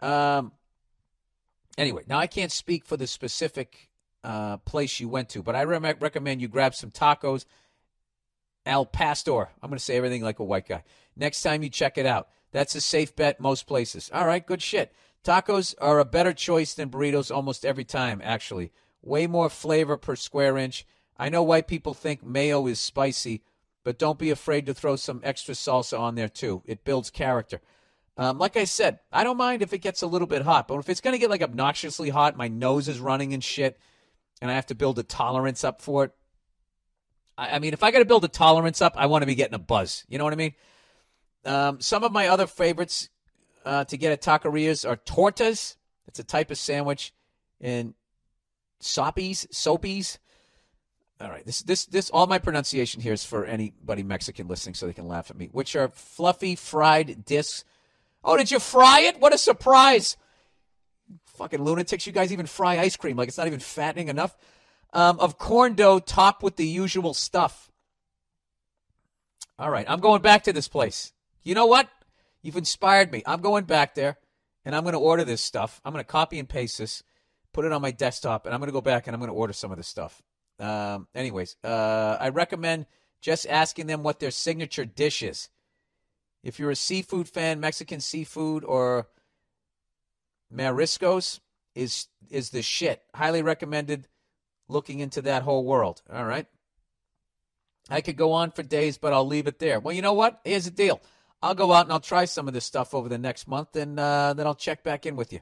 Speaker 1: Um. Anyway, now I can't speak for the specific uh, place you went to, but I re- recommend you grab some tacos. Al Pastor. I'm going to say everything like a white guy. Next time you check it out, that's a safe bet most places. All right, good shit. Tacos are a better choice than burritos almost every time, actually. Way more flavor per square inch. I know white people think mayo is spicy, but don't be afraid to throw some extra salsa on there too. It builds character. Um, like I said, I don't mind if it gets a little bit hot, but if it's going to get like obnoxiously hot, my nose is running and shit, and I have to build a tolerance up for it. I, I mean, if I got to build a tolerance up, I want to be getting a buzz. You know what I mean? Um, some of my other favorites uh, to get at taquerias are tortas. It's a type of sandwich, and soppies, soapies. All right, this this this all my pronunciation here is for anybody Mexican listening, so they can laugh at me. Which are fluffy fried discs. Oh, did you fry it? What a surprise! Fucking lunatics! You guys even fry ice cream like it's not even fattening enough. Um, of corn dough topped with the usual stuff. All right, I'm going back to this place. You know what? You've inspired me. I'm going back there, and I'm going to order this stuff. I'm going to copy and paste this, put it on my desktop, and I'm going to go back and I'm going to order some of this stuff. Um, anyways, uh, I recommend just asking them what their signature dish is. If you're a seafood fan, Mexican seafood or mariscos is is the shit. Highly recommended looking into that whole world. All right. I could go on for days, but I'll leave it there. Well, you know what? Here's the deal. I'll go out and I'll try some of this stuff over the next month, and uh, then I'll check back in with you.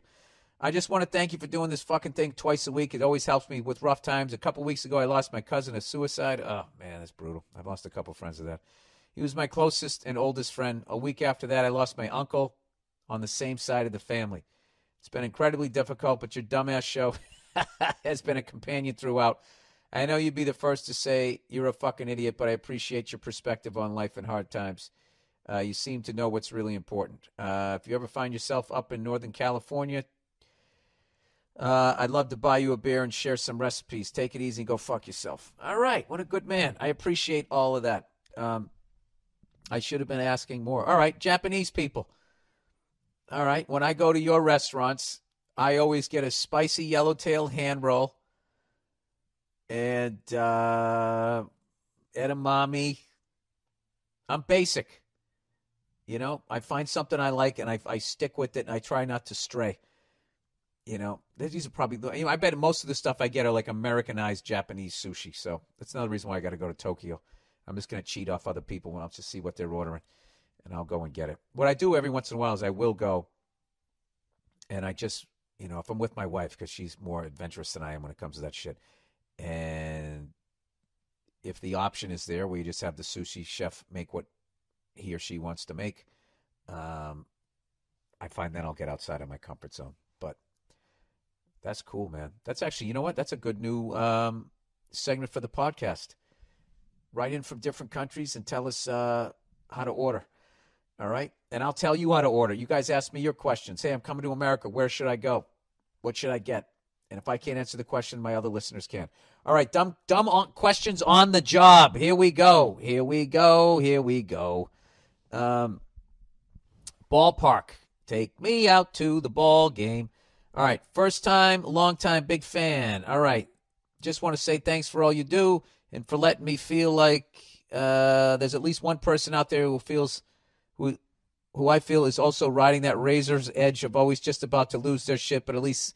Speaker 1: I just want to thank you for doing this fucking thing twice a week. It always helps me with rough times. A couple weeks ago, I lost my cousin to suicide. Oh, man, that's brutal. I've lost a couple friends of that. He was my closest and oldest friend. A week after that, I lost my uncle on the same side of the family. It's been incredibly difficult, but your dumbass show has been a companion throughout. I know you'd be the first to say you're a fucking idiot, but I appreciate your perspective on life and hard times. Uh, you seem to know what's really important. Uh, if you ever find yourself up in Northern California, uh, I'd love to buy you a beer and share some recipes. Take it easy and go fuck yourself. All right. What a good man. I appreciate all of that. Um, I should have been asking more. All right. Japanese people. All right. When I go to your restaurants, I always get a spicy yellowtail hand roll and uh, edamame. I'm basic. You know, I find something I like and I, I stick with it and I try not to stray. You know, these are probably, you know, I bet most of the stuff I get are like Americanized Japanese sushi. So that's another reason why I got to go to Tokyo. I'm just going to cheat off other people when I'll just see what they're ordering and I'll go and get it. What I do every once in a while is I will go and I just, you know, if I'm with my wife, because she's more adventurous than I am when it comes to that shit. And if the option is there where you just have the sushi chef make what he or she wants to make, um, I find then I'll get outside of my comfort zone. But that's cool, man. That's actually, you know what? That's a good new um, segment for the podcast. Write in from different countries and tell us uh, how to order. All right. And I'll tell you how to order. You guys ask me your questions. Hey, I'm coming to America. Where should I go? What should I get? And if I can't answer the question, my other listeners can. All right, dumb dumb on, questions on the job. Here we go. Here we go. Here we go. Um, ballpark. Take me out to the ball game. All right, first time, long time, big fan. All right, just want to say thanks for all you do and for letting me feel like uh, there's at least one person out there who feels who who I feel is also riding that razor's edge of always just about to lose their shit, but at least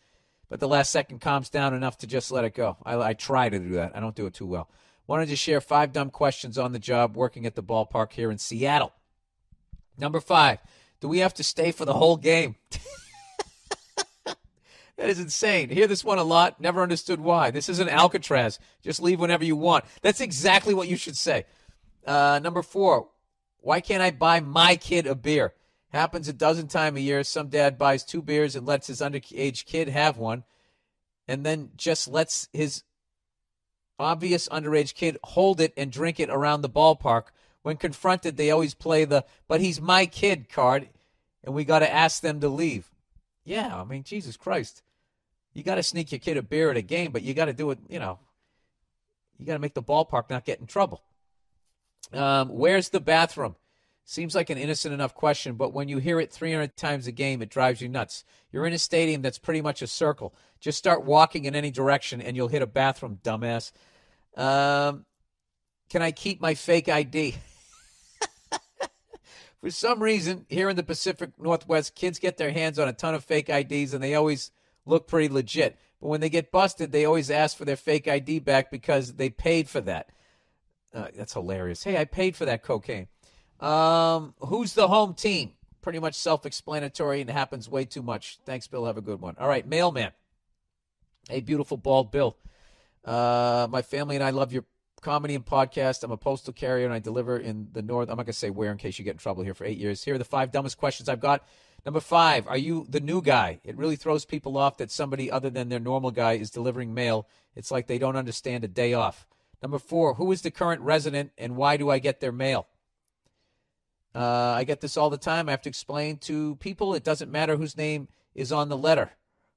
Speaker 1: but the last second calms down enough to just let it go. I, I try to do that. I don't do it too well. Wanted to share five dumb questions on the job working at the ballpark here in Seattle. Number five, do we have to stay for the whole game? that is insane. I hear this one a lot. Never understood why. This isn't Alcatraz. Just leave whenever you want. That's exactly what you should say. Uh, number four, why can't I buy my kid a beer? Happens a dozen times a year. Some dad buys two beers and lets his underage kid have one, and then just lets his obvious underage kid hold it and drink it around the ballpark. When confronted, they always play the "but he's my kid" card, and we got to ask them to leave. Yeah, I mean, Jesus Christ, you got to sneak your kid a beer at a game, but you got to do it. You know, you got to make the ballpark not get in trouble. Um, where's the bathroom? Seems like an innocent enough question, but when you hear it 300 times a game, it drives you nuts. You're in a stadium that's pretty much a circle. Just start walking in any direction and you'll hit a bathroom, dumbass. Um, can I keep my fake ID? For some reason, here in the Pacific Northwest, kids get their hands on a ton of fake IDs and they always look pretty legit. But when they get busted, they always ask for their fake ID back because they paid for that. Uh, that's hilarious. Hey, I paid for that cocaine. Um, who's the home team? Pretty much self-explanatory and happens way too much. Thanks, Bill. Have a good one. All right, mailman. Hey, beautiful bald Bill. Uh, my family and I love your comedy and podcast. I'm a postal carrier and I deliver in the north. I'm not gonna say where in case you get in trouble here for eight years. Here are the five dumbest questions I've got. Number five, are you the new guy? It really throws people off that somebody other than their normal guy is delivering mail. It's like they don't understand a day off. Number four, who is the current resident and why do I get their mail? Uh, I get this all the time. I have to explain to people it doesn't matter whose name is on the letter.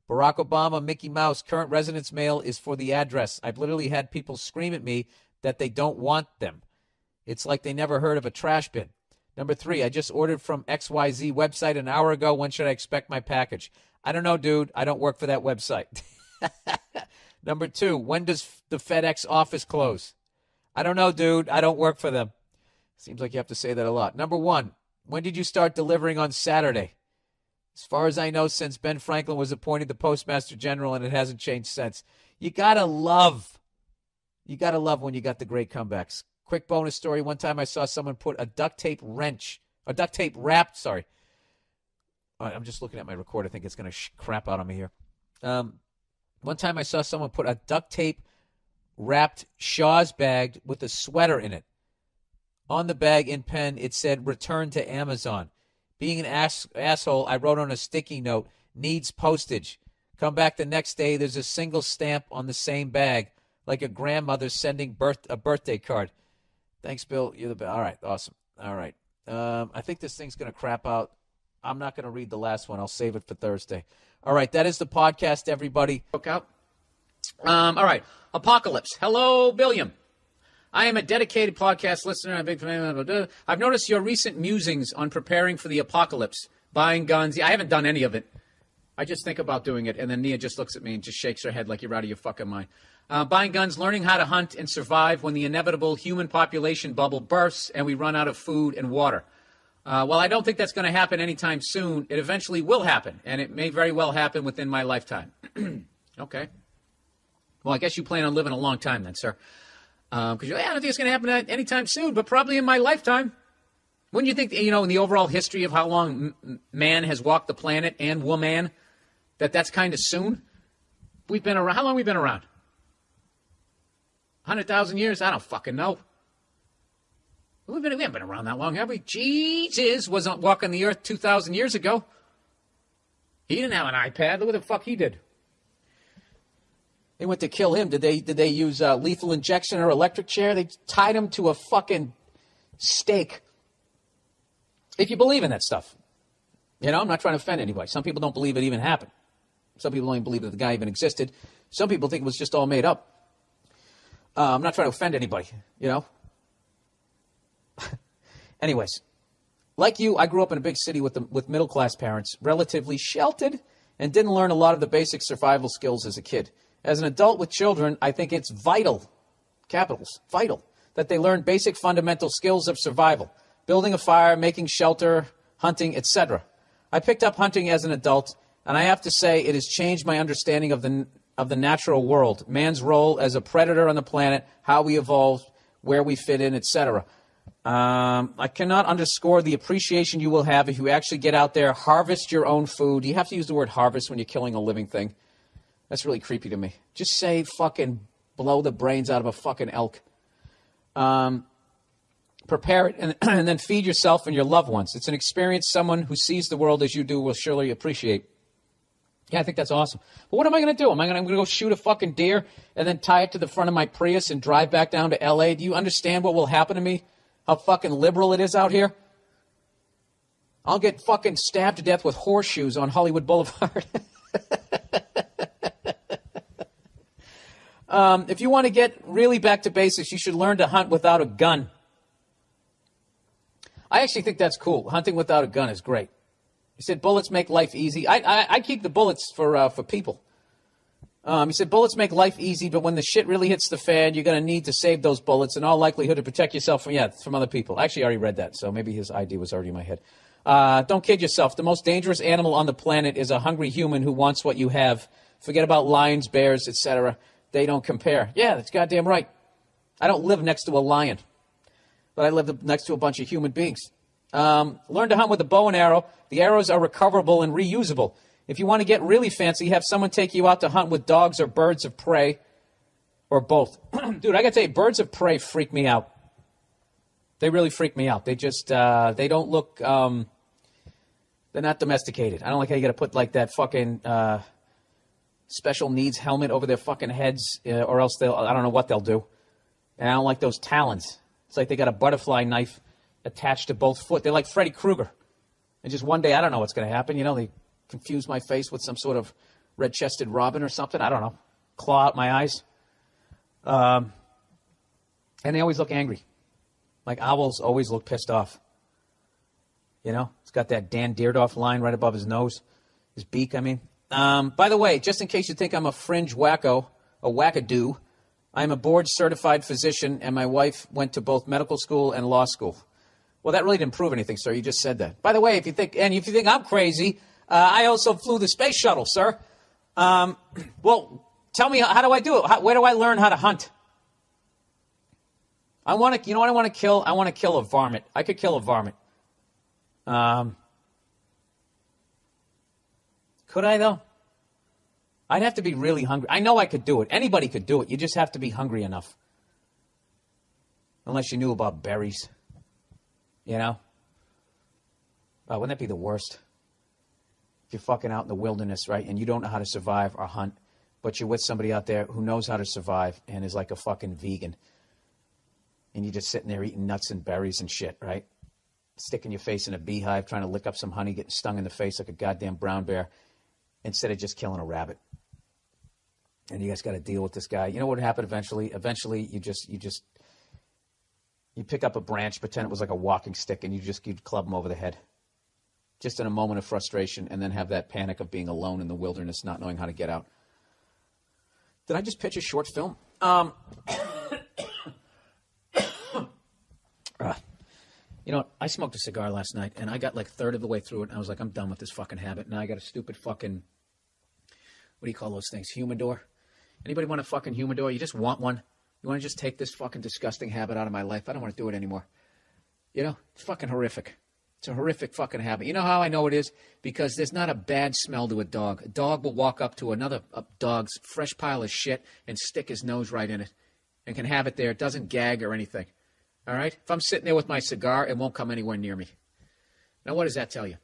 Speaker 1: Barack Obama, Mickey Mouse, current residence mail is for the address. I've literally had people scream at me that they don't want them. It's like they never heard of a trash bin. Number three, I just ordered from XYZ website an hour ago. When should I expect my package? I don't know, dude. I don't work for that website. Number two, when does the FedEx office close? I don't know, dude. I don't work for them. Seems like you have to say that a lot. Number one, when did you start delivering on Saturday? As far as I know, since Ben Franklin was appointed the Postmaster General, and it hasn't changed since. You gotta love, you gotta love when you got the great comebacks. Quick bonus story: One time I saw someone put a duct tape wrench, a duct tape wrapped. Sorry, I'm just looking at my record. I think it's gonna sh- crap out on me here. Um, one time I saw someone put a duct tape wrapped Shaw's bag with a sweater in it. On the bag in pen, it said "Return to Amazon." Being an ass- asshole, I wrote on a sticky note, "Needs postage." Come back the next day, there's a single stamp on the same bag, like a grandmother sending birth a birthday card. Thanks, Bill. You're the best. All right, awesome. All right. Um, I think this thing's gonna crap out. I'm not gonna read the last one. I'll save it for Thursday. All right, that is the podcast, everybody. Out. Um, all right, Apocalypse. Hello, Billiam. I am a dedicated podcast listener. I'm a big fan. I've noticed your recent musings on preparing for the apocalypse, buying guns. I haven't done any of it. I just think about doing it, and then Nia just looks at me and just shakes her head like you're out of your fucking mind. Uh, buying guns, learning how to hunt and survive when the inevitable human population bubble bursts and we run out of food and water. Uh, well, I don't think that's going to happen anytime soon. It eventually will happen, and it may very well happen within my lifetime. okay. Well, I guess you plan on living a long time then, sir. Because um, I don't think it's going to happen anytime soon, but probably in my lifetime. Wouldn't you think, you know, in the overall history of how long m- man has walked the planet and woman, that that's kind of soon? We've been around. How long we been around? 100,000 years? I don't fucking know. We've been, we haven't been around that long, have we? Jesus was walking the earth 2,000 years ago. He didn't have an iPad. Look what the fuck he did. They went to kill him. Did they? Did they use uh, lethal injection or electric chair? They tied him to a fucking stake. If you believe in that stuff, you know, I'm not trying to offend anybody. Some people don't believe it even happened. Some people don't even believe that the guy even existed. Some people think it was just all made up. Uh, I'm not trying to offend anybody, you know? Anyways, like you, I grew up in a big city with, the, with middle class parents, relatively sheltered, and didn't learn a lot of the basic survival skills as a kid. As an adult with children, I think it's vital, capitals, vital, that they learn basic fundamental skills of survival building a fire, making shelter, hunting, etc. I picked up hunting as an adult, and I have to say it has changed my understanding of the, of the natural world, man's role as a predator on the planet, how we evolved, where we fit in, etc. Um, I cannot underscore the appreciation you will have if you actually get out there, harvest your own food. You have to use the word harvest when you're killing a living thing. That's really creepy to me. Just say fucking blow the brains out of a fucking elk. Um, prepare it and, and then feed yourself and your loved ones. It's an experience someone who sees the world as you do will surely appreciate. Yeah, I think that's awesome. But what am I going to do? Am I going to go shoot a fucking deer and then tie it to the front of my Prius and drive back down to LA? Do you understand what will happen to me? How fucking liberal it is out here? I'll get fucking stabbed to death with horseshoes on Hollywood Boulevard. um, if you want to get really back to basics, you should learn to hunt without a gun. I actually think that's cool. Hunting without a gun is great. He said bullets make life easy. I, I, I keep the bullets for, uh, for people. Um, he said bullets make life easy, but when the shit really hits the fan, you're going to need to save those bullets in all likelihood to protect yourself from, yeah, from other people. Actually, I already read that, so maybe his idea was already in my head. Uh, don't kid yourself. The most dangerous animal on the planet is a hungry human who wants what you have. Forget about lions, bears, etc. They don't compare. Yeah, that's goddamn right. I don't live next to a lion but I live next to a bunch of human beings. Um, learn to hunt with a bow and arrow. The arrows are recoverable and reusable. If you want to get really fancy, have someone take you out to hunt with dogs or birds of prey, or both. Dude, I gotta tell you, birds of prey freak me out. They really freak me out. They just uh, they don't look. Um, they're not domesticated. I don't like how you gotta put like that fucking uh, special needs helmet over their fucking heads, uh, or else they'll. I don't know what they'll do. And I don't like those talons. It's like they got a butterfly knife attached to both foot. They're like Freddy Krueger. And just one day, I don't know what's going to happen. You know, they confuse my face with some sort of red chested robin or something. I don't know. Claw out my eyes. Um, and they always look angry. Like owls always look pissed off. You know, it's got that Dan Dierdorf line right above his nose, his beak, I mean. Um, by the way, just in case you think I'm a fringe wacko, a wackadoo, I'm a board certified physician, and my wife went to both medical school and law school. Well, that really didn't prove anything, sir. You just said that. By the way, if you think, and if you think I'm crazy, uh, I also flew the space shuttle, sir. Um, well, tell me, how do I do it? How, where do I learn how to hunt? I want to, you know what I want to kill? I want to kill a varmint. I could kill a varmint. Um, could I, though? I'd have to be really hungry. I know I could do it. Anybody could do it. You just have to be hungry enough. Unless you knew about berries. You know? Uh, wouldn't that be the worst? If you're fucking out in the wilderness, right, and you don't know how to survive or hunt, but you're with somebody out there who knows how to survive and is like a fucking vegan. And you're just sitting there eating nuts and berries and shit, right? Sticking your face in a beehive, trying to lick up some honey, getting stung in the face like a goddamn brown bear, instead of just killing a rabbit and you guys got to deal with this guy. You know what would happen eventually? Eventually, you just you just you pick up a branch, pretend it was like a walking stick, and you just you'd club him over the head, just in a moment of frustration, and then have that panic of being alone in the wilderness, not knowing how to get out. Did I just pitch a short film? Um, uh, you know, I smoked a cigar last night, and I got like third of the way through it, and I was like, I'm done with this fucking habit. Now I got a stupid fucking what do you call those things? Humidor. Anybody want a fucking humidor? You just want one. You want to just take this fucking disgusting habit out of my life? I don't want to do it anymore. You know, it's fucking horrific. It's a horrific fucking habit. You know how I know it is? Because there's not a bad smell to a dog. A dog will walk up to another dog's fresh pile of shit and stick his nose right in it and can have it there. It doesn't gag or anything. All right? If I'm sitting there with my cigar, it won't come anywhere near me. Now, what does that tell you?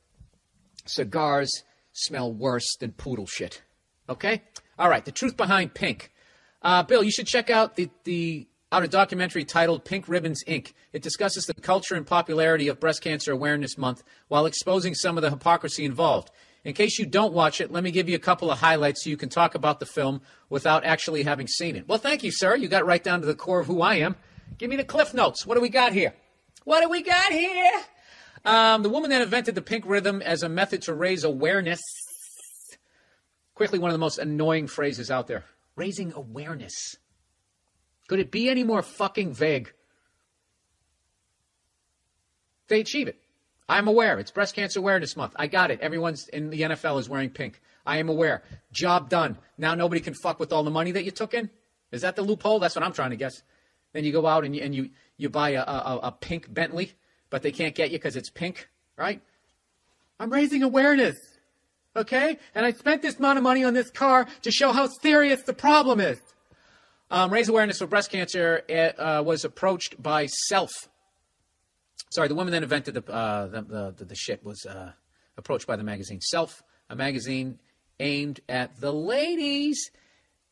Speaker 1: Cigars smell worse than poodle shit. Okay? All right, the truth behind pink. Uh, Bill, you should check out the, the out a documentary titled Pink Ribbons Inc. It discusses the culture and popularity of Breast Cancer Awareness Month while exposing some of the hypocrisy involved. In case you don't watch it, let me give you a couple of highlights so you can talk about the film without actually having seen it. Well, thank you, sir. You got right down to the core of who I am. Give me the cliff notes. What do we got here? What do we got here? Um, the woman that invented the pink ribbon as a method to raise awareness. Quickly, one of the most annoying phrases out there raising awareness. Could it be any more fucking vague? They achieve it. I'm aware. It's Breast Cancer Awareness Month. I got it. Everyone's in the NFL is wearing pink. I am aware. Job done. Now nobody can fuck with all the money that you took in. Is that the loophole? That's what I'm trying to guess. Then you go out and you, and you, you buy a, a, a pink Bentley, but they can't get you because it's pink, right? I'm raising awareness. Okay? And I spent this amount of money on this car to show how serious the problem is. Um, raise awareness for breast cancer uh, was approached by Self. Sorry, the woman that invented the, uh, the, the, the, shit was uh, approached by the magazine Self, a magazine aimed at the ladies.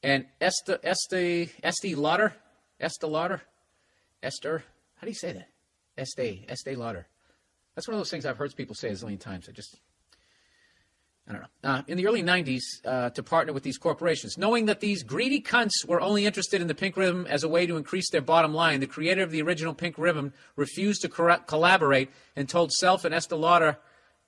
Speaker 1: And Estee, Estee, Estee Lauder, Estee Lauder, Esther, how do you say that? Estee, Estee Lauder. That's one of those things I've heard people say a zillion times. I just I don't know, uh, in the early 90s uh, to partner with these corporations. Knowing that these greedy cunts were only interested in the pink ribbon as a way to increase their bottom line, the creator of the original pink ribbon refused to collaborate and told Self and Estee Lauder,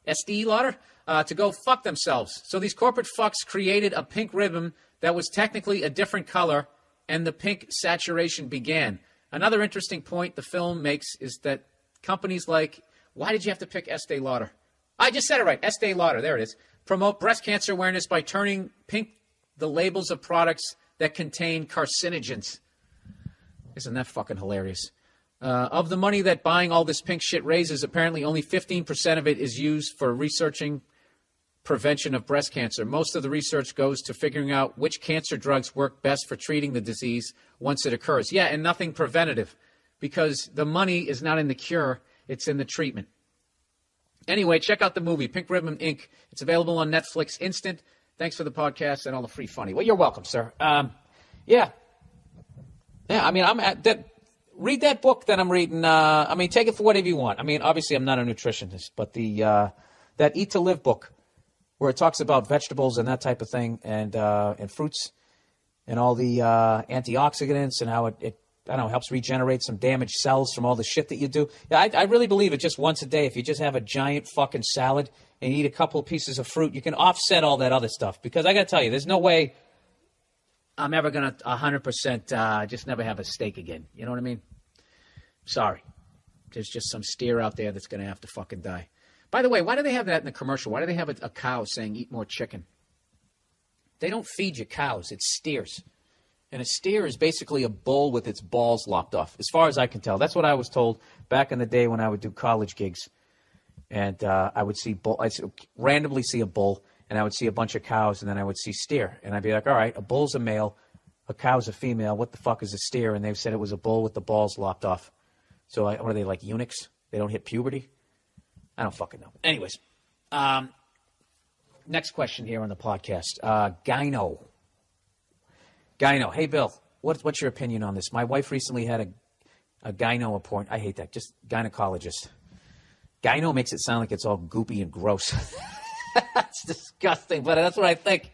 Speaker 1: Estee Lauder uh, to go fuck themselves. So these corporate fucks created a pink ribbon that was technically a different color, and the pink saturation began. Another interesting point the film makes is that companies like, why did you have to pick Estee Lauder? I just said it right, Estee Lauder, there it is promote breast cancer awareness by turning pink the labels of products that contain carcinogens. Isn't that fucking hilarious? Uh, of the money that buying all this pink shit raises, apparently only 15% of it is used for researching prevention of breast cancer. Most of the research goes to figuring out which cancer drugs work best for treating the disease once it occurs. Yeah, and nothing preventative because the money is not in the cure, it's in the treatment. Anyway, check out the movie Pink Ribbon Inc. It's available on Netflix Instant. Thanks for the podcast and all the free funny. Well, you're welcome, sir. Um, yeah, yeah. I mean, I'm at that. Read that book that I'm reading. Uh, I mean, take it for whatever you want. I mean, obviously, I'm not a nutritionist, but the uh, that Eat to Live book, where it talks about vegetables and that type of thing, and uh, and fruits, and all the uh, antioxidants, and how it, it I don't know, helps regenerate some damaged cells from all the shit that you do. Yeah, I, I really believe it just once a day. If you just have a giant fucking salad and eat a couple pieces of fruit, you can offset all that other stuff. Because I got to tell you, there's no way I'm ever going to 100% uh, just never have a steak again. You know what I mean? Sorry. There's just some steer out there that's going to have to fucking die. By the way, why do they have that in the commercial? Why do they have a, a cow saying eat more chicken? They don't feed you cows, it's steers. And a steer is basically a bull with its balls lopped off, as far as I can tell. That's what I was told back in the day when I would do college gigs. And uh, I would see bull, I'd randomly see a bull, and I would see a bunch of cows, and then I would see steer. And I'd be like, all right, a bull's a male, a cow's a female. What the fuck is a steer? And they've said it was a bull with the balls lopped off. So I, what are they, like eunuchs? They don't hit puberty? I don't fucking know. Anyways, um, next question here on the podcast. Uh, gyno. Gyno. Hey, Bill, what's, what's your opinion on this? My wife recently had a, a gyno appointment. I hate that. Just gynecologist. Gyno makes it sound like it's all goopy and gross. that's disgusting, but that's what I think.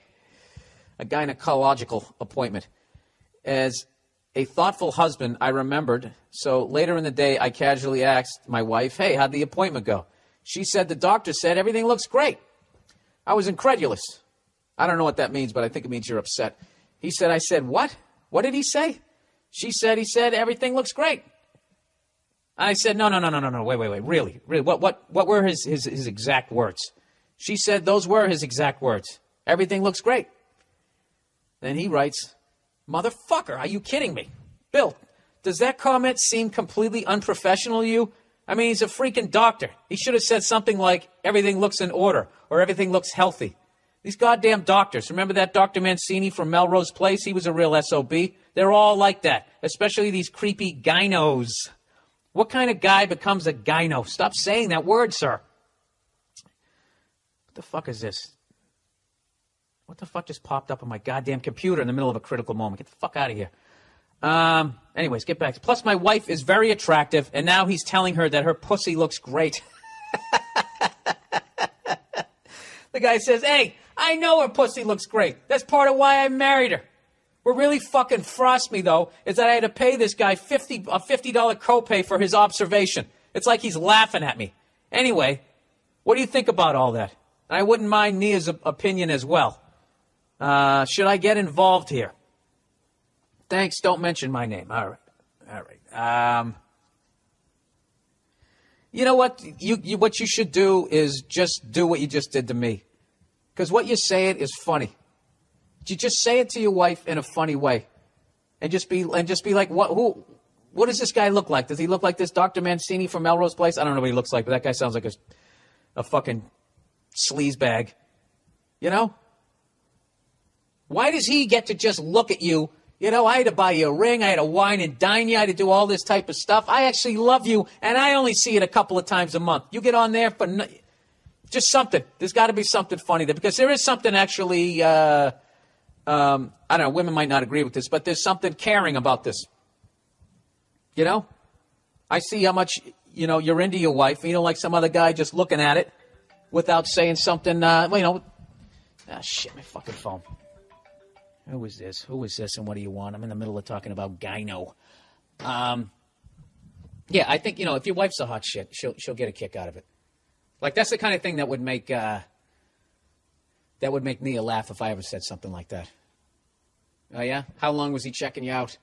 Speaker 1: A gynecological appointment. As a thoughtful husband, I remembered. So later in the day, I casually asked my wife, Hey, how'd the appointment go? She said the doctor said everything looks great. I was incredulous. I don't know what that means, but I think it means you're upset. He said, I said, what? What did he say? She said, he said, everything looks great. I said, no, no, no, no, no, no, wait, wait, wait, really, really, what, what, what were his, his, his exact words? She said, those were his exact words. Everything looks great. Then he writes, motherfucker, are you kidding me? Bill, does that comment seem completely unprofessional to you? I mean, he's a freaking doctor. He should have said something like, everything looks in order or everything looks healthy. These goddamn doctors. Remember that Dr. Mancini from Melrose Place? He was a real SOB. They're all like that, especially these creepy gynos. What kind of guy becomes a gyno? Stop saying that word, sir. What the fuck is this? What the fuck just popped up on my goddamn computer in the middle of a critical moment? Get the fuck out of here. Um, anyways, get back. Plus, my wife is very attractive, and now he's telling her that her pussy looks great. The guy says, Hey, I know her pussy looks great. That's part of why I married her. What really fucking frosts me though is that I had to pay this guy 50 a $50 copay for his observation. It's like he's laughing at me. Anyway, what do you think about all that? I wouldn't mind Nia's opinion as well. Uh, should I get involved here? Thanks. Don't mention my name. All right. All right. Um, you know what? You, you what you should do is just do what you just did to me, because what you're saying is funny. You just say it to your wife in a funny way, and just be and just be like, what? Who? What does this guy look like? Does he look like this Dr. Mancini from Melrose Place? I don't know what he looks like, but that guy sounds like a, a fucking sleaze bag. You know? Why does he get to just look at you? You know, I had to buy you a ring, I had to wine and dine you, I had to do all this type of stuff. I actually love you, and I only see it a couple of times a month. You get on there for no, just something. There's got to be something funny there because there is something actually. Uh, um, I don't know. Women might not agree with this, but there's something caring about this. You know, I see how much you know you're into your wife. You know, like some other guy just looking at it without saying something. Uh, well, you know, ah, shit, my fucking phone. Who is this? Who is this? And what do you want? I'm in the middle of talking about gyno. Um, yeah, I think you know if your wife's a hot shit, she'll she'll get a kick out of it. Like that's the kind of thing that would make uh, that would make Nia laugh if I ever said something like that. Oh yeah, how long was he checking you out?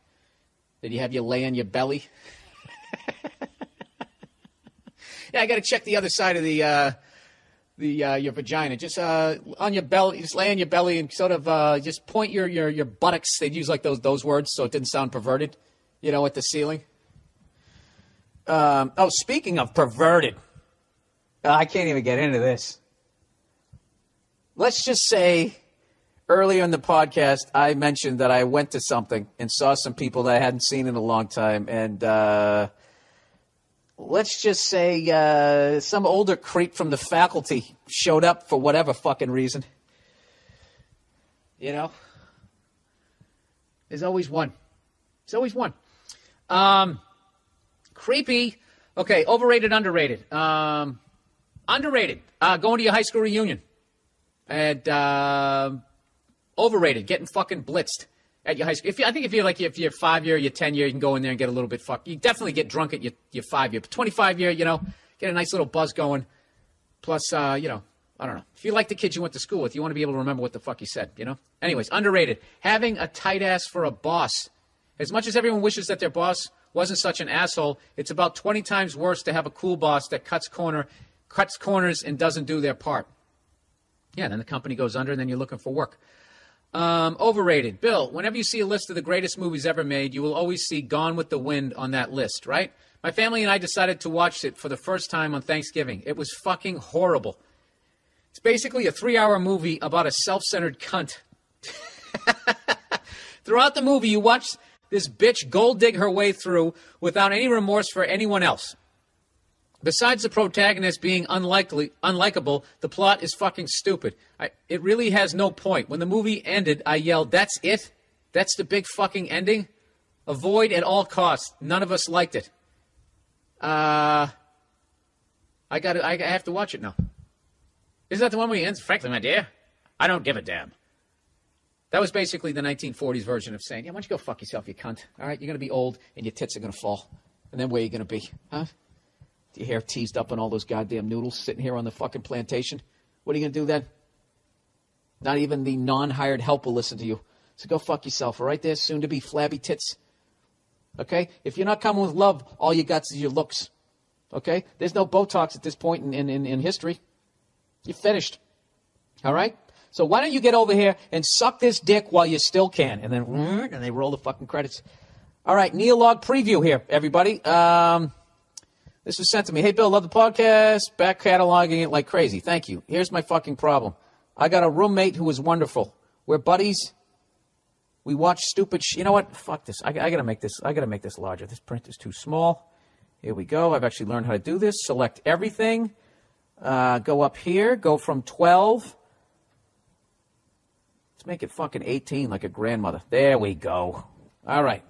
Speaker 1: Did he have you lay on your belly? yeah, I got to check the other side of the uh, the uh, your vagina. Just uh, on your belly, just lay on your belly and sort of uh, just point your, your your buttocks. They'd use like those those words so it didn't sound perverted. You know, at the ceiling. Um, oh, speaking of perverted, I can't even get into this. Let's just say earlier in the podcast, I mentioned that I went to something and saw some people that I hadn't seen in a long time. And uh, let's just say uh, some older creep from the faculty showed up for whatever fucking reason. You know? There's always one. There's always one. Um, creepy. Okay, overrated, underrated. Um, underrated. Uh, going to your high school reunion. And uh, overrated. Getting fucking blitzed at your high school. If you, I think if you're like if you're five year, you're ten year, you can go in there and get a little bit fucked. You definitely get drunk at your, your five year. But twenty five year, you know, get a nice little buzz going. Plus, uh, you know, I don't know. If you like the kids you went to school with, you want to be able to remember what the fuck you said. You know. Anyways, underrated. Having a tight ass for a boss. As much as everyone wishes that their boss wasn't such an asshole, it's about 20 times worse to have a cool boss that cuts corner, cuts corners and doesn't do their part. Yeah, then the company goes under, and then you're looking for work. Um, overrated. Bill, whenever you see a list of the greatest movies ever made, you will always see Gone with the Wind on that list, right? My family and I decided to watch it for the first time on Thanksgiving. It was fucking horrible. It's basically a three hour movie about a self centered cunt. Throughout the movie, you watch this bitch gold dig her way through without any remorse for anyone else. Besides the protagonist being unlikely, unlikable, the plot is fucking stupid. I, it really has no point. When the movie ended, I yelled, "That's it? That's the big fucking ending? Avoid at all costs. None of us liked it." Uh, I got. I have to watch it now. Isn't that the one where he ends? Frankly, my dear, I don't give a damn. That was basically the 1940s version of saying, "Yeah, why don't you go fuck yourself, you cunt? All right, you're gonna be old and your tits are gonna fall, and then where are you gonna be, huh?" Your hair teased up on all those goddamn noodles sitting here on the fucking plantation. What are you going to do then? Not even the non hired help will listen to you. So go fuck yourself, all right there, soon to be flabby tits. Okay? If you're not coming with love, all you got is your looks. Okay? There's no Botox at this point in, in, in, history. You're finished. All right? So why don't you get over here and suck this dick while you still can? And then, and they roll the fucking credits. All right, Neolog preview here, everybody. Um, this was sent to me. Hey, Bill, love the podcast. Back cataloging it like crazy. Thank you. Here's my fucking problem. I got a roommate who was wonderful. We're buddies. We watch stupid. You know what? Fuck this. I, I gotta make this. I gotta make this larger. This print is too small. Here we go. I've actually learned how to do this. Select everything. Uh, go up here. Go from 12. Let's make it fucking 18 like a grandmother. There we go. All right.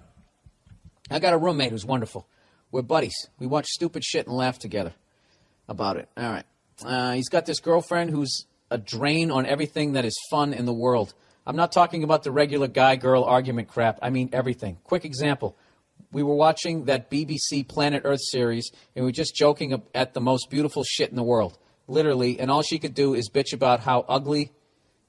Speaker 1: I got a roommate who's wonderful. We're buddies. We watch stupid shit and laugh together about it. All right. Uh, he's got this girlfriend who's a drain on everything that is fun in the world. I'm not talking about the regular guy girl argument crap. I mean everything. Quick example. We were watching that BBC Planet Earth series and we were just joking at the most beautiful shit in the world. Literally, and all she could do is bitch about how ugly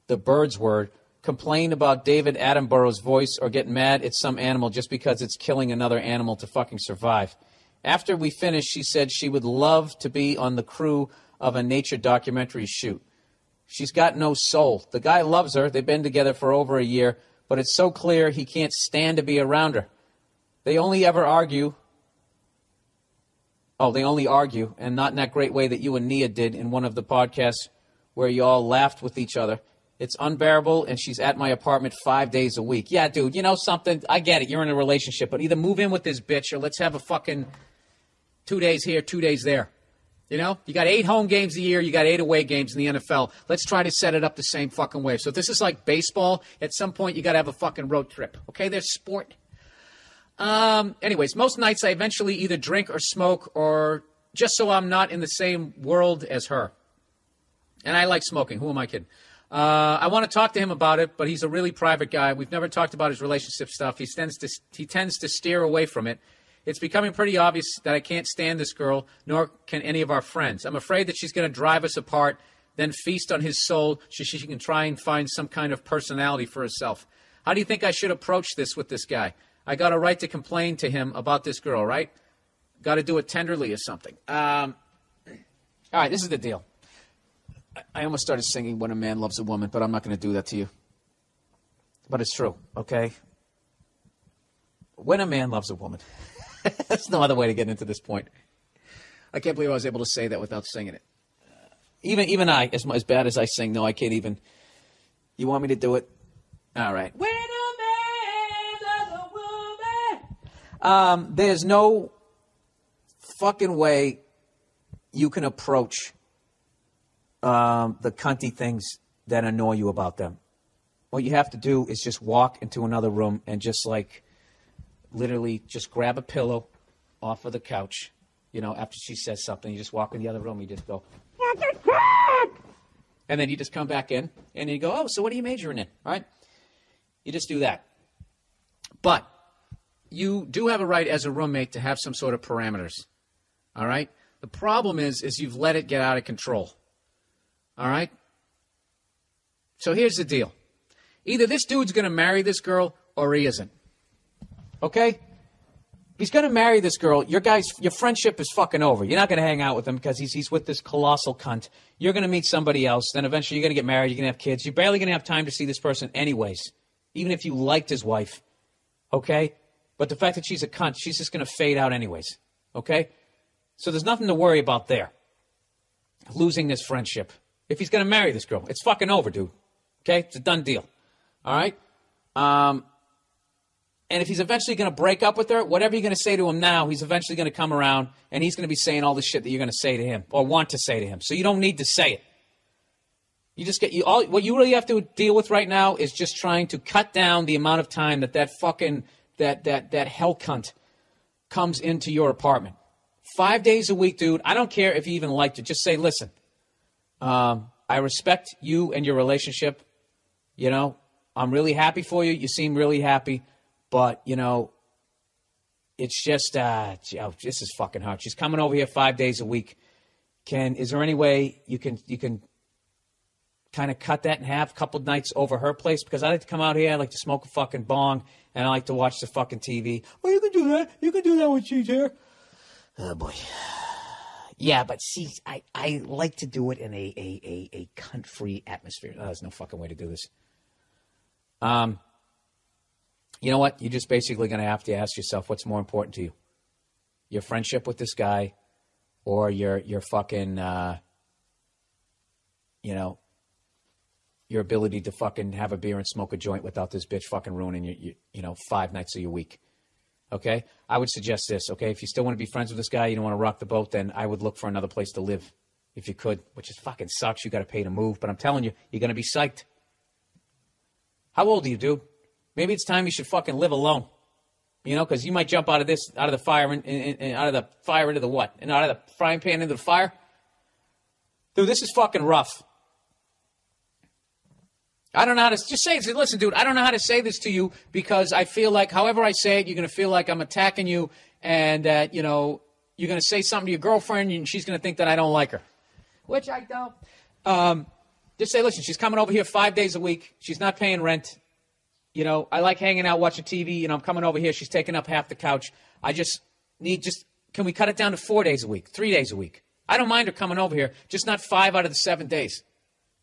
Speaker 1: the birds were, complain about David Attenborough's voice, or get mad at some animal just because it's killing another animal to fucking survive. After we finished, she said she would love to be on the crew of a nature documentary shoot. She's got no soul. The guy loves her. They've been together for over a year, but it's so clear he can't stand to be around her. They only ever argue. Oh, they only argue, and not in that great way that you and Nia did in one of the podcasts where you all laughed with each other. It's unbearable, and she's at my apartment five days a week. Yeah, dude, you know something? I get it. You're in a relationship, but either move in with this bitch or let's have a fucking two days here, two days there. You know, you got eight home games a year, you got eight away games in the NFL. Let's try to set it up the same fucking way. So this is like baseball, at some point you got to have a fucking road trip. Okay, there's sport. Um, anyways, most nights I eventually either drink or smoke or just so I'm not in the same world as her. And I like smoking. Who am I kidding? Uh, I want to talk to him about it, but he's a really private guy. We've never talked about his relationship stuff. He tends to he tends to steer away from it. It's becoming pretty obvious that I can't stand this girl, nor can any of our friends. I'm afraid that she's going to drive us apart, then feast on his soul so she can try and find some kind of personality for herself. How do you think I should approach this with this guy? I got a right to complain to him about this girl, right? Got to do it tenderly or something. Um, all right, this is the deal. I almost started singing When a Man Loves a Woman, but I'm not going to do that to you. But it's true, okay? When a man loves a woman. There's no other way to get into this point. I can't believe I was able to say that without singing it. Even even I, as, as bad as I sing, no, I can't even. You want me to do it? All right. When a man loves a woman. Um, there's no fucking way you can approach um, the cunty things that annoy you about them. What you have to do is just walk into another room and just like literally just grab a pillow off of the couch. You know, after she says something, you just walk in the other room. You just go, and then you just come back in and you go, oh, so what are you majoring in? Right? You just do that. But you do have a right as a roommate to have some sort of parameters. All right? The problem is is you've let it get out of control. All right? So here's the deal. Either this dude's going to marry this girl or he isn't. Okay? He's going to marry this girl. Your guys, your friendship is fucking over. You're not going to hang out with him because he's, he's with this colossal cunt. You're going to meet somebody else. Then eventually you're going to get married. You're going to have kids. You're barely going to have time to see this person anyways, even if you liked his wife. Okay? But the fact that she's a cunt, she's just going to fade out anyways. Okay? So there's nothing to worry about there. Losing this friendship. If he's going to marry this girl, it's fucking over, dude. Okay? It's a done deal. All right? Um, and if he's eventually going to break up with her, whatever you're going to say to him now, he's eventually going to come around and he's going to be saying all the shit that you're going to say to him or want to say to him. So you don't need to say it. You just get you all what you really have to deal with right now is just trying to cut down the amount of time that that fucking that that that hell cunt comes into your apartment. Five days a week, dude. I don't care if you even liked it. Just say, listen, um, I respect you and your relationship. You know, I'm really happy for you. You seem really happy. But, you know, it's just, uh, oh, this is fucking hard. She's coming over here five days a week. Can, is there any way you can, you can kind of cut that in half, a couple nights over her place? Because I like to come out here, I like to smoke a fucking bong, and I like to watch the fucking TV. Well, you can do that. You can do that when she's here. Oh, boy. Yeah, but see, I, I like to do it in a, a, a, a cunt free atmosphere. Oh, there's no fucking way to do this. Um, you know what? You're just basically going to have to ask yourself what's more important to you? Your friendship with this guy or your your fucking uh, you know your ability to fucking have a beer and smoke a joint without this bitch fucking ruining your, you, you know five nights of your week. Okay? I would suggest this okay? If you still want to be friends with this guy you don't want to rock the boat then i would look for another place to live if you could which is fucking sucks. You got to pay to move. But i'm telling you you're going to be psyched. How old are you dude Maybe it's time you should fucking live alone. You know, because you might jump out of this, out of the fire, and, and, and, out of the fire into the what? And out of the frying pan into the fire? Dude, this is fucking rough. I don't know how to just say it. Listen, dude, I don't know how to say this to you because I feel like, however I say it, you're going to feel like I'm attacking you, and that you know you're going to say something to your girlfriend, and she's going to think that I don't like her, which I don't. Um, just say, listen, she's coming over here five days a week. She's not paying rent. You know, I like hanging out, watching TV. You know, I'm coming over here. She's taking up half the couch. I just need just. Can we cut it down to four days a week, three days a week? I don't mind her coming over here, just not five out of the seven days.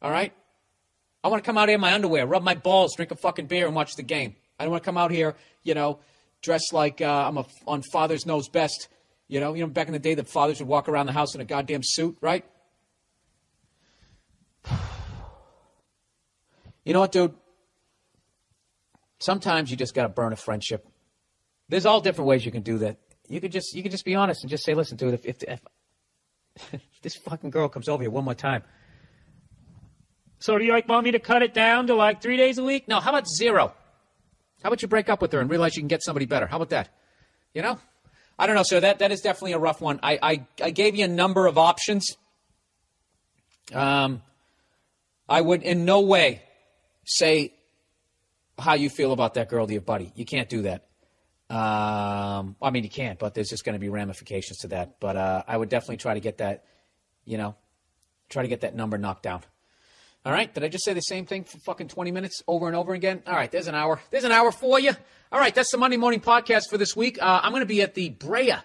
Speaker 1: All right. I want to come out here in my underwear, rub my balls, drink a fucking beer, and watch the game. I don't want to come out here, you know, dressed like uh, I'm a, on Father's Knows Best. You know, you know, back in the day, the fathers would walk around the house in a goddamn suit, right? You know what, dude? Sometimes you just got to burn a friendship. There's all different ways you can do that. You could just you could just be honest and just say, listen, dude, if if, if, if this fucking girl comes over here one more time, so do you like want me to cut it down to like three days a week? No, how about zero? How about you break up with her and realize you can get somebody better? How about that? You know? I don't know, So That that is definitely a rough one. I I, I gave you a number of options. Um, I would in no way say how you feel about that girl to your buddy. You can't do that. Um, I mean, you can't, but there's just going to be ramifications to that. But uh, I would definitely try to get that, you know, try to get that number knocked down. All right. Did I just say the same thing for fucking 20 minutes over and over again? All right. There's an hour. There's an hour for you. All right. That's the Monday morning podcast for this week. Uh, I'm going to be at the Brea